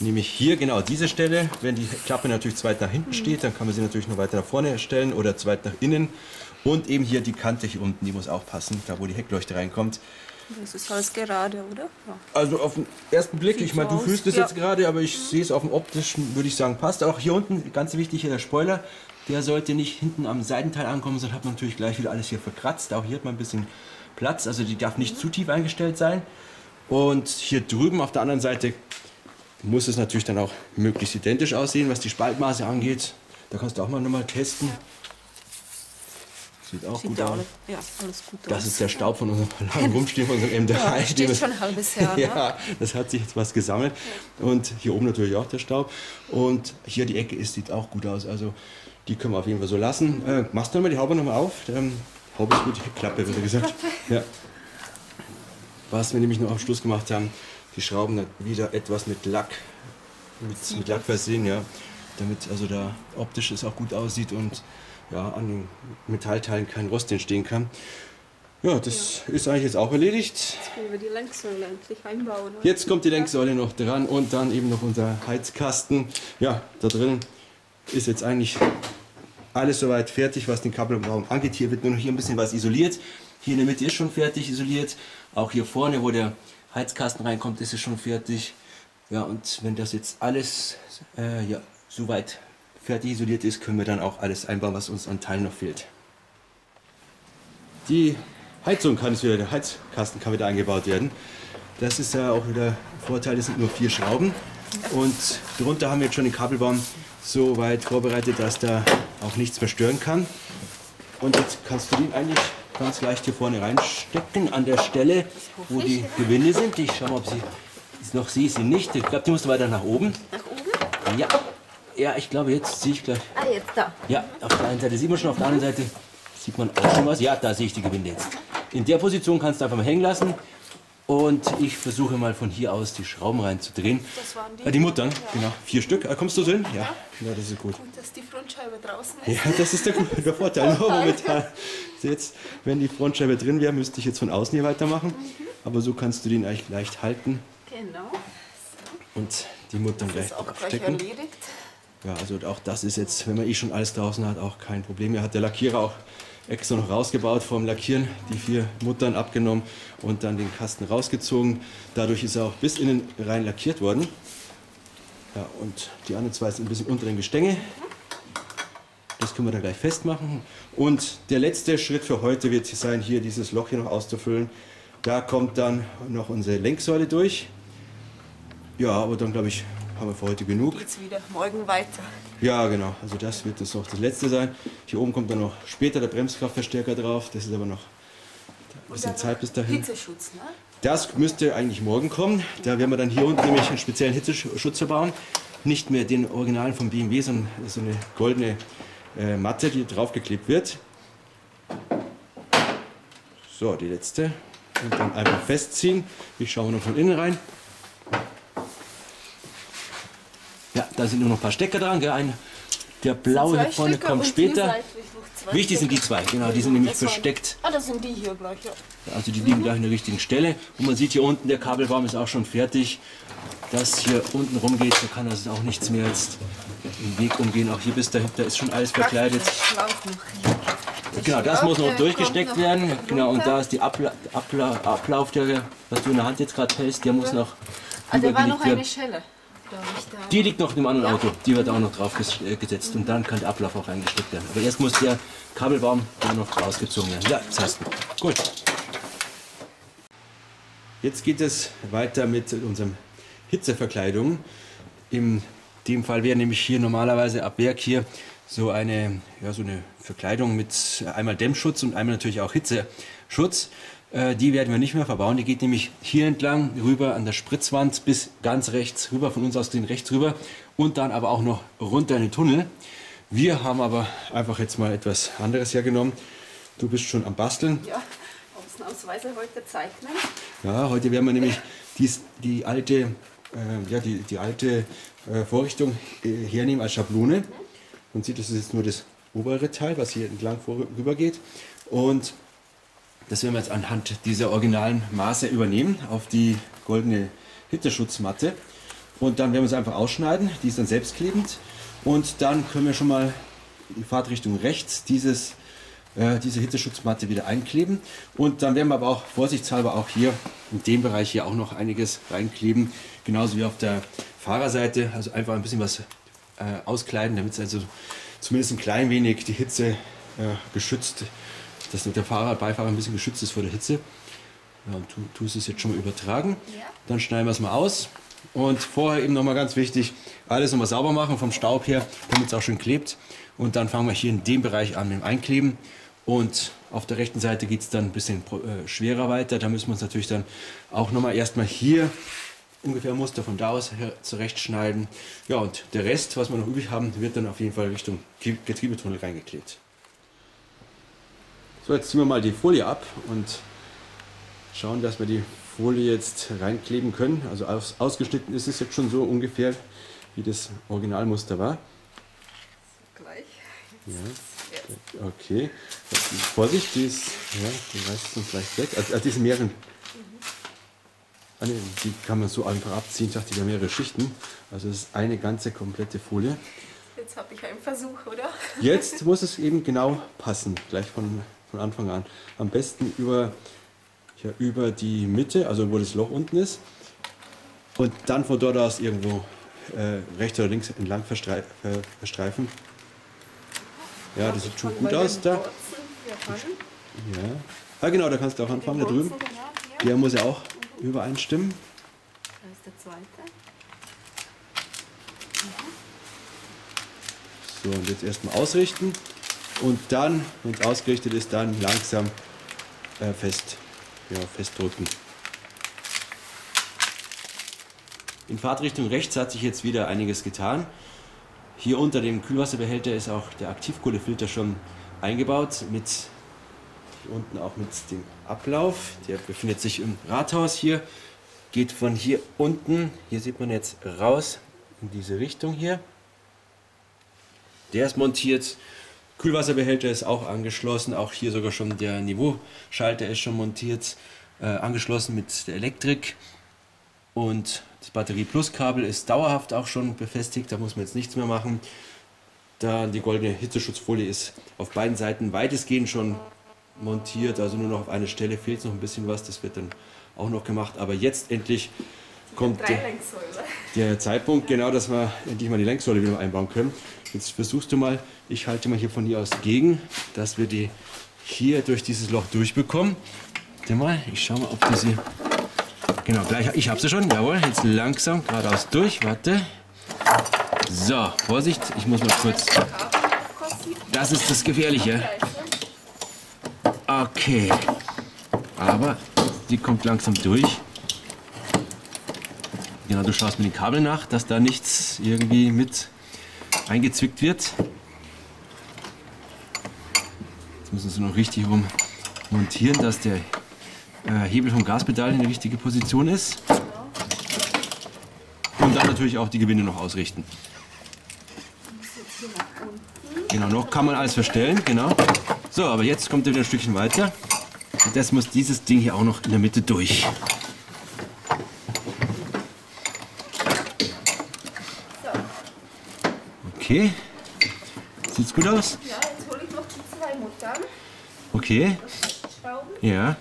Nämlich hier genau diese Stelle. Wenn die Klappe natürlich zu weit nach hinten steht, dann kann man sie natürlich noch weiter nach vorne stellen oder zu weit nach innen. Und eben hier die Kante hier unten, die muss auch passen, da wo die Heckleuchte reinkommt. Das ist alles gerade, oder? Ja. Also auf den ersten Blick, Sieht ich meine, so du aus, fühlst es ja. jetzt gerade, aber ich sehe es auf dem optischen, würde ich sagen, passt. Auch hier unten, ganz wichtig hier der Spoiler, der sollte nicht hinten am Seitenteil ankommen, sonst hat man natürlich gleich wieder alles hier verkratzt. Auch hier hat man ein bisschen Platz, also die darf nicht zu tief eingestellt sein. Und hier drüben auf der anderen Seite muss es natürlich dann auch möglichst identisch aussehen, was die Spaltmaße angeht. Da kannst du auch mal nochmal testen. Sieht auch Sieht gut aus. ja, alles gut Das aus. ist der Staub von unserem langen Rumstehen von unserem M3. Ja, steht schon ein halbes Jahr. *laughs* Ne? Ja, das hat sich jetzt was gesammelt. Und hier oben natürlich auch der Staub. Und hier die Ecke ist, sieht auch gut aus. Also die können wir auf jeden Fall so lassen. Äh, machst du nochmal die Haube nochmal auf? Ähm, Haube ist gut, die Klappe, wird gesagt. Ja. Was wir nämlich noch am Schluss gemacht haben, die Schrauben dann wieder etwas mit Lack, mit, mit Lack versehen, ja. Damit also da optisch es auch gut aussieht und ja, an den Metallteilen kein Rost entstehen kann. Ja, das ist eigentlich jetzt auch erledigt. Jetzt können wir die Lenksäule endlich einbauen. oder? Jetzt kommt die Lenksäule noch dran und dann eben noch unser Heizkasten. Ja, da drin ist jetzt eigentlich alles soweit fertig, was den Kabelraum angeht. Hier wird nur noch hier ein bisschen was isoliert. Hier in der Mitte ist schon fertig isoliert. Auch hier vorne, wo der Heizkasten reinkommt, ist es schon fertig. Ja, und wenn das jetzt alles äh, ja, soweit fertig isoliert ist, können wir dann auch alles einbauen, was uns an Teilen noch fehlt. Die Heizung kann es wieder, der Heizkasten kann wieder eingebaut werden. Das ist ja auch wieder Vorteil, es sind nur vier Schrauben. Und darunter haben wir jetzt schon den Kabelbaum so weit vorbereitet, dass da auch nichts mehr stören kann. Und jetzt kannst du den eigentlich ganz leicht hier vorne reinstecken, an der Stelle, wo die Gewinde sind. Ich schau mal, ob sie noch sehe sie nicht. Ich glaube, die musst du weiter nach oben. Nach oben? Ja, ja, ich glaube, jetzt sehe ich gleich. Ah, jetzt da. Ja, auf der einen Seite sieht man schon, auf der anderen Seite sieht man auch schon was. Ja, da sehe ich die Gewinde jetzt. In der Position kannst du einfach mal hängen lassen. Und ich versuche mal von hier aus die Schrauben reinzudrehen. Das waren die? Äh, die Muttern, genau. Vier Stück. Äh, kommst du so hin? Ja. ja, das ist gut. Und dass die Frontscheibe draußen ist. Ja, das ist der, *laughs* gute- der Vorteil momentan. Jetzt, wenn die Frontscheibe drin wäre, müsste ich jetzt von außen hier weitermachen. Aber so kannst du den eigentlich leicht halten Genau. und die Muttern gleich Ist auch gleich abstecken. erledigt. Ja, also auch das ist jetzt, wenn man eh schon alles draußen hat, auch kein Problem. Er hat der Lackierer auch extra noch rausgebaut vorm Lackieren, die vier Muttern abgenommen und dann den Kasten rausgezogen. Dadurch ist er auch bis innen rein lackiert worden. Ja, und die anderen zwei sind ein bisschen unter dem Gestänge. Das können wir dann gleich festmachen. Und der letzte Schritt für heute wird sein, hier dieses Loch hier noch auszufüllen. Da kommt dann noch unsere Lenksäule durch. Ja, aber dann glaube ich, haben wir für heute genug. Geht's wieder morgen weiter. Ja, genau. Also das wird das noch das letzte sein. Hier oben kommt dann noch später der Bremskraftverstärker drauf. Das ist aber noch ein bisschen Zeit bis dahin. Hitzeschutz, ne? Das müsste eigentlich morgen kommen. Da werden wir dann hier unten nämlich einen speziellen Hitzeschutz verbauen. Nicht mehr den Originalen vom BMW, sondern so eine goldene äh, Matte, die draufgeklebt wird. So, die letzte. Und dann einfach festziehen. Ich schaue noch von innen rein. Ja, da sind nur noch ein paar Stecker dran. Gell? Ein, der blaue hier vorne kommt später. Wichtig sind die zwei, genau, die sind nämlich versteckt. Ah, das sind die hier gleich, ja. Also die liegen gleich an der richtigen Stelle. Und man sieht hier unten, der Kabelbaum ist auch schon fertig. Das hier unten rumgeht, da kann also auch nichts mehr jetzt im Weg umgehen. Auch hier bis dahin, da ist schon alles verkleidet. Genau, das muss noch der durchgesteckt werden. Genau, und da ist die Abla Abla Ablauf, der, was du in der Hand jetzt gerade hältst, der muss noch Ah, da war noch eine Schelle. Da. Die liegt noch im anderen Auto, die wird auch noch drauf ges- äh, gesetzt und dann kann der Ablauf auch reingesteckt werden. Aber erst muss der Kabelbaum dann noch rausgezogen werden. Ja, das heißt gut. Jetzt geht es weiter mit unserem Hitzeverkleidung. In dem Fall wäre nämlich hier normalerweise ab Werk hier so eine, ja, so eine Verkleidung mit einmal Dämmschutz und einmal natürlich auch Hitzeschutz. Äh, die werden wir nicht mehr verbauen. Die geht nämlich hier entlang rüber an der Spritzwand bis ganz rechts rüber, von uns aus gesehen rechts rüber und dann aber auch noch runter in den Tunnel. Wir haben aber einfach jetzt mal etwas anderes hergenommen. Du bist schon am Basteln. Ja, ausnahmsweise heute zeichnen. Ja, heute werden wir nämlich dies, die alte, äh, ja, die, die alte äh, Vorrichtung äh, hernehmen als Schablone. Man sieht, das ist jetzt nur das obere Teil, was hier entlang vorüber geht. Und das werden wir jetzt anhand dieser originalen Maße übernehmen auf die goldene Hitzeschutzmatte. Und dann werden wir sie einfach ausschneiden. Die ist dann selbstklebend. Und dann können wir schon mal die Fahrtrichtung rechts dieses, äh, diese Hitzeschutzmatte wieder einkleben. Und dann werden wir aber auch vorsichtshalber auch hier in dem Bereich hier auch noch einiges reinkleben. Genauso wie auf der Fahrerseite. Also einfach ein bisschen was äh, auskleiden, damit es also zumindest ein klein wenig die Hitze äh, geschützt, dass der Fahrer, Beifahrer ein bisschen geschützt ist vor der Hitze. Ja, und du tust es jetzt schon mal übertragen. Ja. Dann schneiden wir es mal aus. Und vorher eben nochmal ganz wichtig, alles nochmal sauber machen vom Staub her, damit es auch schön klebt. Und dann fangen wir hier in dem Bereich an mit dem Einkleben. Und auf der rechten Seite geht es dann ein bisschen äh, schwerer weiter. Da müssen wir uns natürlich dann auch nochmal erstmal hier ungefähr Muster von da aus her zurechtschneiden. Ja, und der Rest, was wir noch übrig haben, wird dann auf jeden Fall Richtung Getriebetunnel reingeklebt. So, jetzt ziehen wir mal die Folie ab und schauen, dass wir die Folie jetzt reinkleben können. Also aus, ausgeschnitten ist es jetzt schon so ungefähr, wie das Originalmuster war. Gleich. Ja. Okay. Vorsicht, die ist, ja, die reißt uns gleich weg. Also, also diese mehreren, nee, die kann man so einfach abziehen. Ich dachte, die haben mehrere Schichten. Also es ist eine ganze komplette Folie. Jetzt habe ich einen Versuch, oder? Jetzt muss es eben genau passen, gleich von, von Anfang an. Am besten über hier über die Mitte, also wo das Loch unten ist. Und dann von dort aus irgendwo äh, rechts oder links entlang verstreif, äh, verstreifen. Ja, das sieht schon gut aus da. Ja. Ah, genau, da kannst du auch anfangen, da drüben. Der muss ja auch übereinstimmen. Da ist der zweite. So, und jetzt erstmal ausrichten. Und dann, wenn es ausgerichtet ist, dann langsam äh, fest ja, festdrücken. In Fahrtrichtung rechts hat sich jetzt wieder einiges getan. Hier unter dem Kühlwasserbehälter ist auch der Aktivkohlefilter schon eingebaut mit unten auch mit dem Ablauf. Der befindet sich im Rathaus hier, geht von hier unten, hier sieht man jetzt raus in diese Richtung hier. Der ist montiert. Kühlwasserbehälter ist auch angeschlossen, auch hier sogar schon der Niveauschalter ist schon montiert, äh, angeschlossen mit der Elektrik und das Batterie Plus Kabel ist dauerhaft auch schon befestigt, da muss man jetzt nichts mehr machen. Da die goldene Hitzeschutzfolie ist auf beiden Seiten weitestgehend schon montiert, also nur noch auf einer Stelle fehlt noch ein bisschen was, das wird dann auch noch gemacht, aber jetzt endlich kommt der, der Zeitpunkt, genau, dass wir endlich mal die Lenksäule wieder einbauen können. Jetzt versuchst du mal, ich halte mal hier von hier aus gegen, dass wir die hier durch dieses Loch durchbekommen. Warte mal, ich schau mal, ob du sie... Genau, gleich, ich habe sie schon, jawohl. Jetzt langsam geradeaus durch, warte. So, Vorsicht, ich muss mal kurz... Das ist das Gefährliche. Okay. Aber die kommt langsam durch. Genau, du schaust mit den Kabeln nach, dass da nichts irgendwie mit eingezwickt wird. Jetzt müssen sie noch richtig rum montieren, dass der äh, Hebel vom Gaspedal in die richtige Position ist. Und dann natürlich auch die Gewinde noch ausrichten. Genau, noch kann man alles verstellen, genau. So, aber jetzt kommt er wieder ein Stückchen weiter. Und das muss dieses Ding hier auch noch in der Mitte durch. Okay. Sieht's gut aus? Ja, jetzt hole ich noch die zwei Muttern. Okay. Ja.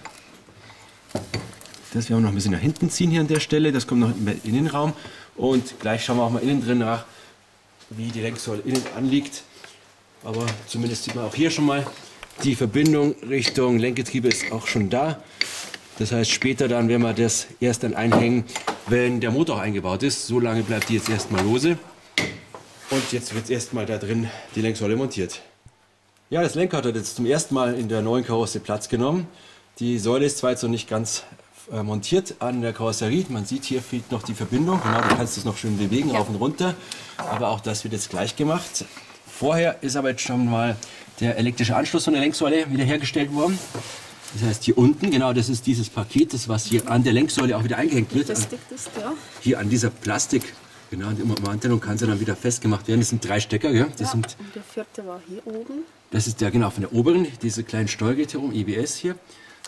Das werden wir noch ein bisschen nach hinten ziehen hier an der Stelle. Das kommt noch in den Innenraum. Und gleich schauen wir auch mal innen drin nach, wie die Lenksäule innen anliegt. Aber zumindest sieht man auch hier schon mal, die Verbindung Richtung Lenkgetriebe ist auch schon da. Das heißt, später dann werden wir das erst dann einhängen, wenn der Motor auch eingebaut ist. So lange bleibt die jetzt erstmal lose. Und jetzt wird erstmal da drin die Lenksäule montiert. Ja, das Lenkrad hat jetzt zum ersten Mal in der neuen Karosse Platz genommen. Die Säule ist zwar jetzt noch nicht ganz äh, montiert an der Karosserie. Man sieht, hier fehlt noch die Verbindung. Genau, du kannst es noch schön bewegen, rauf und runter. Aber auch das wird jetzt gleich gemacht. Vorher ist aber jetzt schon mal der elektrische Anschluss von der Lenksäule wiederhergestellt worden. Das heißt, hier unten, genau, das ist dieses Paket, das was hier an der Lenksäule auch wieder eingehängt wird. Befestigt ist, ja. Hier an dieser Plastik Genau, und im Antennen kann sie dann wieder festgemacht werden. Das sind drei Stecker, gell? Das ja, sind, und der vierte war hier oben. das ist der, genau, von der oberen, diese kleinen Steuergeräte oben, EBS hier.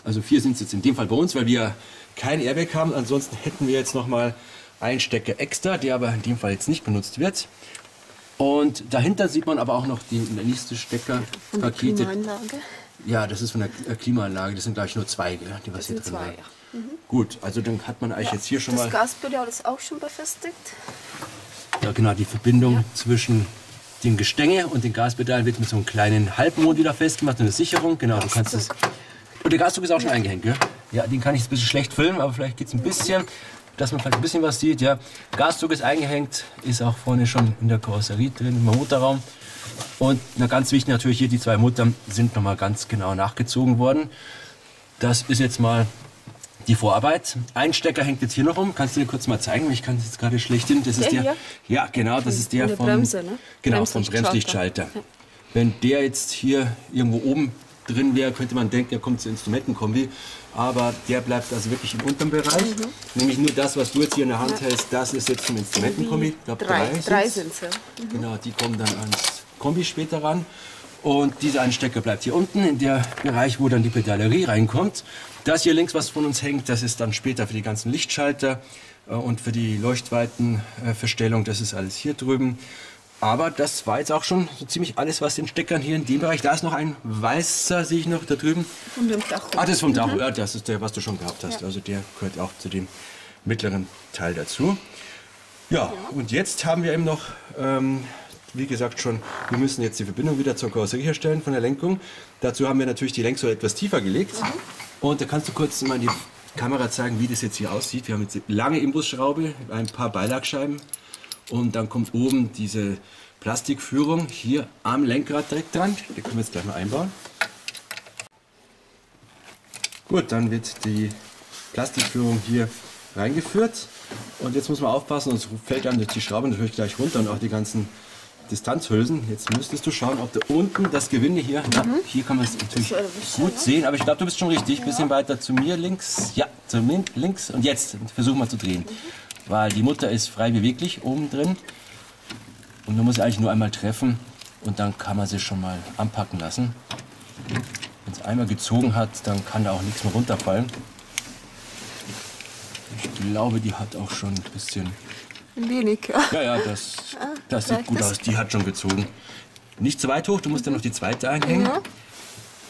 Also vier sind es jetzt in dem Fall bei uns, weil wir kein Airbag haben. Ansonsten hätten wir jetzt nochmal einen Stecker extra, der aber in dem Fall jetzt nicht benutzt wird. Und dahinter sieht man aber auch noch die nächste Steckerpakete. Klimaanlage. Ja, das ist von der Klimaanlage. Das sind gleich nur zwei, gell, die was Das hier drin zwei, waren. ja. Gut, also dann hat man eigentlich jetzt hier schon Das mal Gaspedal ist auch schon befestigt. ja, genau, die Verbindung zwischen dem Gestänge und dem Gaspedal wird mit so einem kleinen Halbmond wieder festgemacht eine Sicherung. Genau, du kannst es. Und der Gasdruck ist auch schon eingehängt, gell? Ja, den kann ich jetzt ein bisschen schlecht filmen, aber vielleicht geht es ein bisschen. dass man vielleicht ein bisschen was sieht. Ja. Gaszug ist eingehängt, ist auch vorne schon in der Karosserie drin, im Motorraum. Und na, ganz wichtig natürlich hier, die zwei Muttern sind nochmal ganz genau nachgezogen worden. Das ist jetzt mal die Vorarbeit. Ein Stecker hängt jetzt hier noch rum. Kannst du dir kurz mal zeigen? Ich kann es jetzt gerade schlecht hin. Das Der ist der. hier? Ja, genau, das ist der Von der vom Bremse, ne? Genau, vom Bremslichtschalter. Wenn der jetzt hier irgendwo oben drin wäre, könnte man denken, er kommt zur Instrumentenkombi. Aber der bleibt also wirklich im unteren Bereich. Mhm. Nämlich nur das, was du jetzt hier in der Hand hältst, das ist jetzt zum Instrumentenkombi. Drei, drei sind sie. Genau, die kommen dann ans Kombi später ran. Und dieser Anstecker bleibt hier unten in der Bereich, wo dann die Pedalerie reinkommt. Das hier links, was von uns hängt, das ist dann später für die ganzen Lichtschalter äh, und für die Leuchtweitenverstellung. Das ist alles hier drüben. Aber das war jetzt auch schon so ziemlich alles, was den Steckern hier in dem Bereich. Da ist noch ein weißer, sehe ich noch da drüben. Von dem Dach. Ah, das ist vom Dach. Ja, das ist der, was du schon gehabt hast. Also der gehört auch zu dem mittleren Teil dazu. Ja, und jetzt haben wir eben noch, ähm, wie gesagt schon, wir müssen jetzt die Verbindung wieder zur Karosserie herstellen von der Lenkung. Dazu haben wir natürlich die Lenksäule etwas tiefer gelegt. Und da kannst du kurz mal in die Kamera zeigen, wie das jetzt hier aussieht. Wir haben jetzt eine lange Imbusschraube, ein paar Beilagscheiben und dann kommt oben diese Plastikführung hier am Lenkrad direkt dran. Die können wir jetzt gleich mal einbauen. Gut, dann wird die Plastikführung hier reingeführt. Und jetzt muss man aufpassen, sonst fällt dann die Schraube natürlich gleich runter und auch die ganzen Distanzhülsen. Jetzt müsstest du schauen, ob da unten das Gewinde hier, na, hier kann man es natürlich bisschen, gut sehen, aber ich glaube, du bist schon richtig. Bisschen weiter zu mir links, ja, zu mir links und jetzt versuchen wir zu drehen. Weil die Mutter ist frei beweglich oben drin und man muss sie eigentlich nur einmal treffen und dann kann man sie schon mal anpacken lassen. Wenn es einmal gezogen hat, dann kann da auch nichts mehr runterfallen. Ich glaube, die hat auch schon ein bisschen. Ein wenig, ja. Ja, ja, das, das sieht gut das- aus. Die hat schon gezogen. Nicht zu weit hoch, du musst dann noch die zweite einhängen. Ja.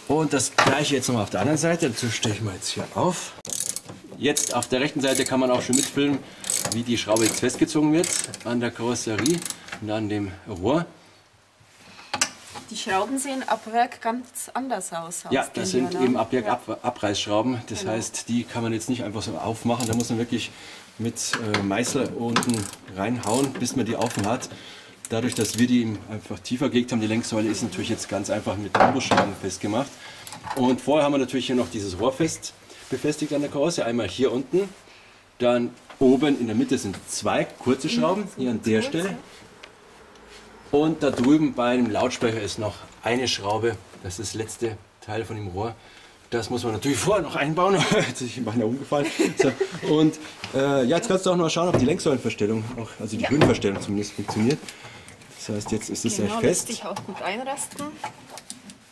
Und das gleiche jetzt nochmal auf der anderen Seite. Dazu stelle ich mal jetzt hier auf. Jetzt auf der rechten Seite kann man auch schon mitfilmen, wie die Schraube jetzt festgezogen wird an der Karosserie und an dem Rohr. Die Schrauben sehen ab Werk ganz anders aus. Ja, das sind hier, ne? eben Abwerk Ja. Ab Abreißschrauben. Das Genau. heißt, die kann man jetzt nicht einfach so aufmachen. Da muss man wirklich mit äh, Meißel unten reinhauen, bis man die offen hat. Dadurch, dass wir die einfach tiefer gelegt haben, die Lenksäule ist natürlich jetzt ganz einfach mit Bambusschrauben festgemacht. Und vorher haben wir natürlich hier noch dieses Rohr fest befestigt an der Karosse. Einmal hier unten, dann oben in der Mitte sind zwei kurze Schrauben, hier an der Stelle. Und da drüben beim Lautsprecher ist noch eine Schraube. Das ist das letzte Teil von dem Rohr. Das muss man natürlich vorher noch einbauen. *laughs* Jetzt ist ich beinahe umgefallen. So. Und äh, ja, jetzt kannst du auch noch mal schauen, ob die Lenksäulenverstellung, auch, also die Ja. Höhenverstellung zumindest funktioniert. Das heißt, jetzt ist es Genau, lässt fest. sich auch gut einrasten.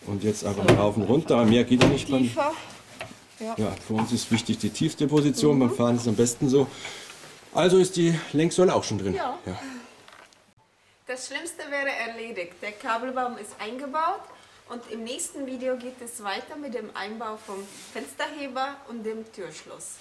Und jetzt einfach rauf und runter. Mehr geht ja nicht. Beim, Tiefer. ja, für uns ist wichtig die tiefste Position. Beim Fahren ist es am besten so. Also ist die Lenksäule auch schon drin. Ja. Das Schlimmste wäre erledigt. Der Kabelbaum ist eingebaut und im nächsten Video geht es weiter mit dem Einbau vom Fensterheber und dem Türschloss.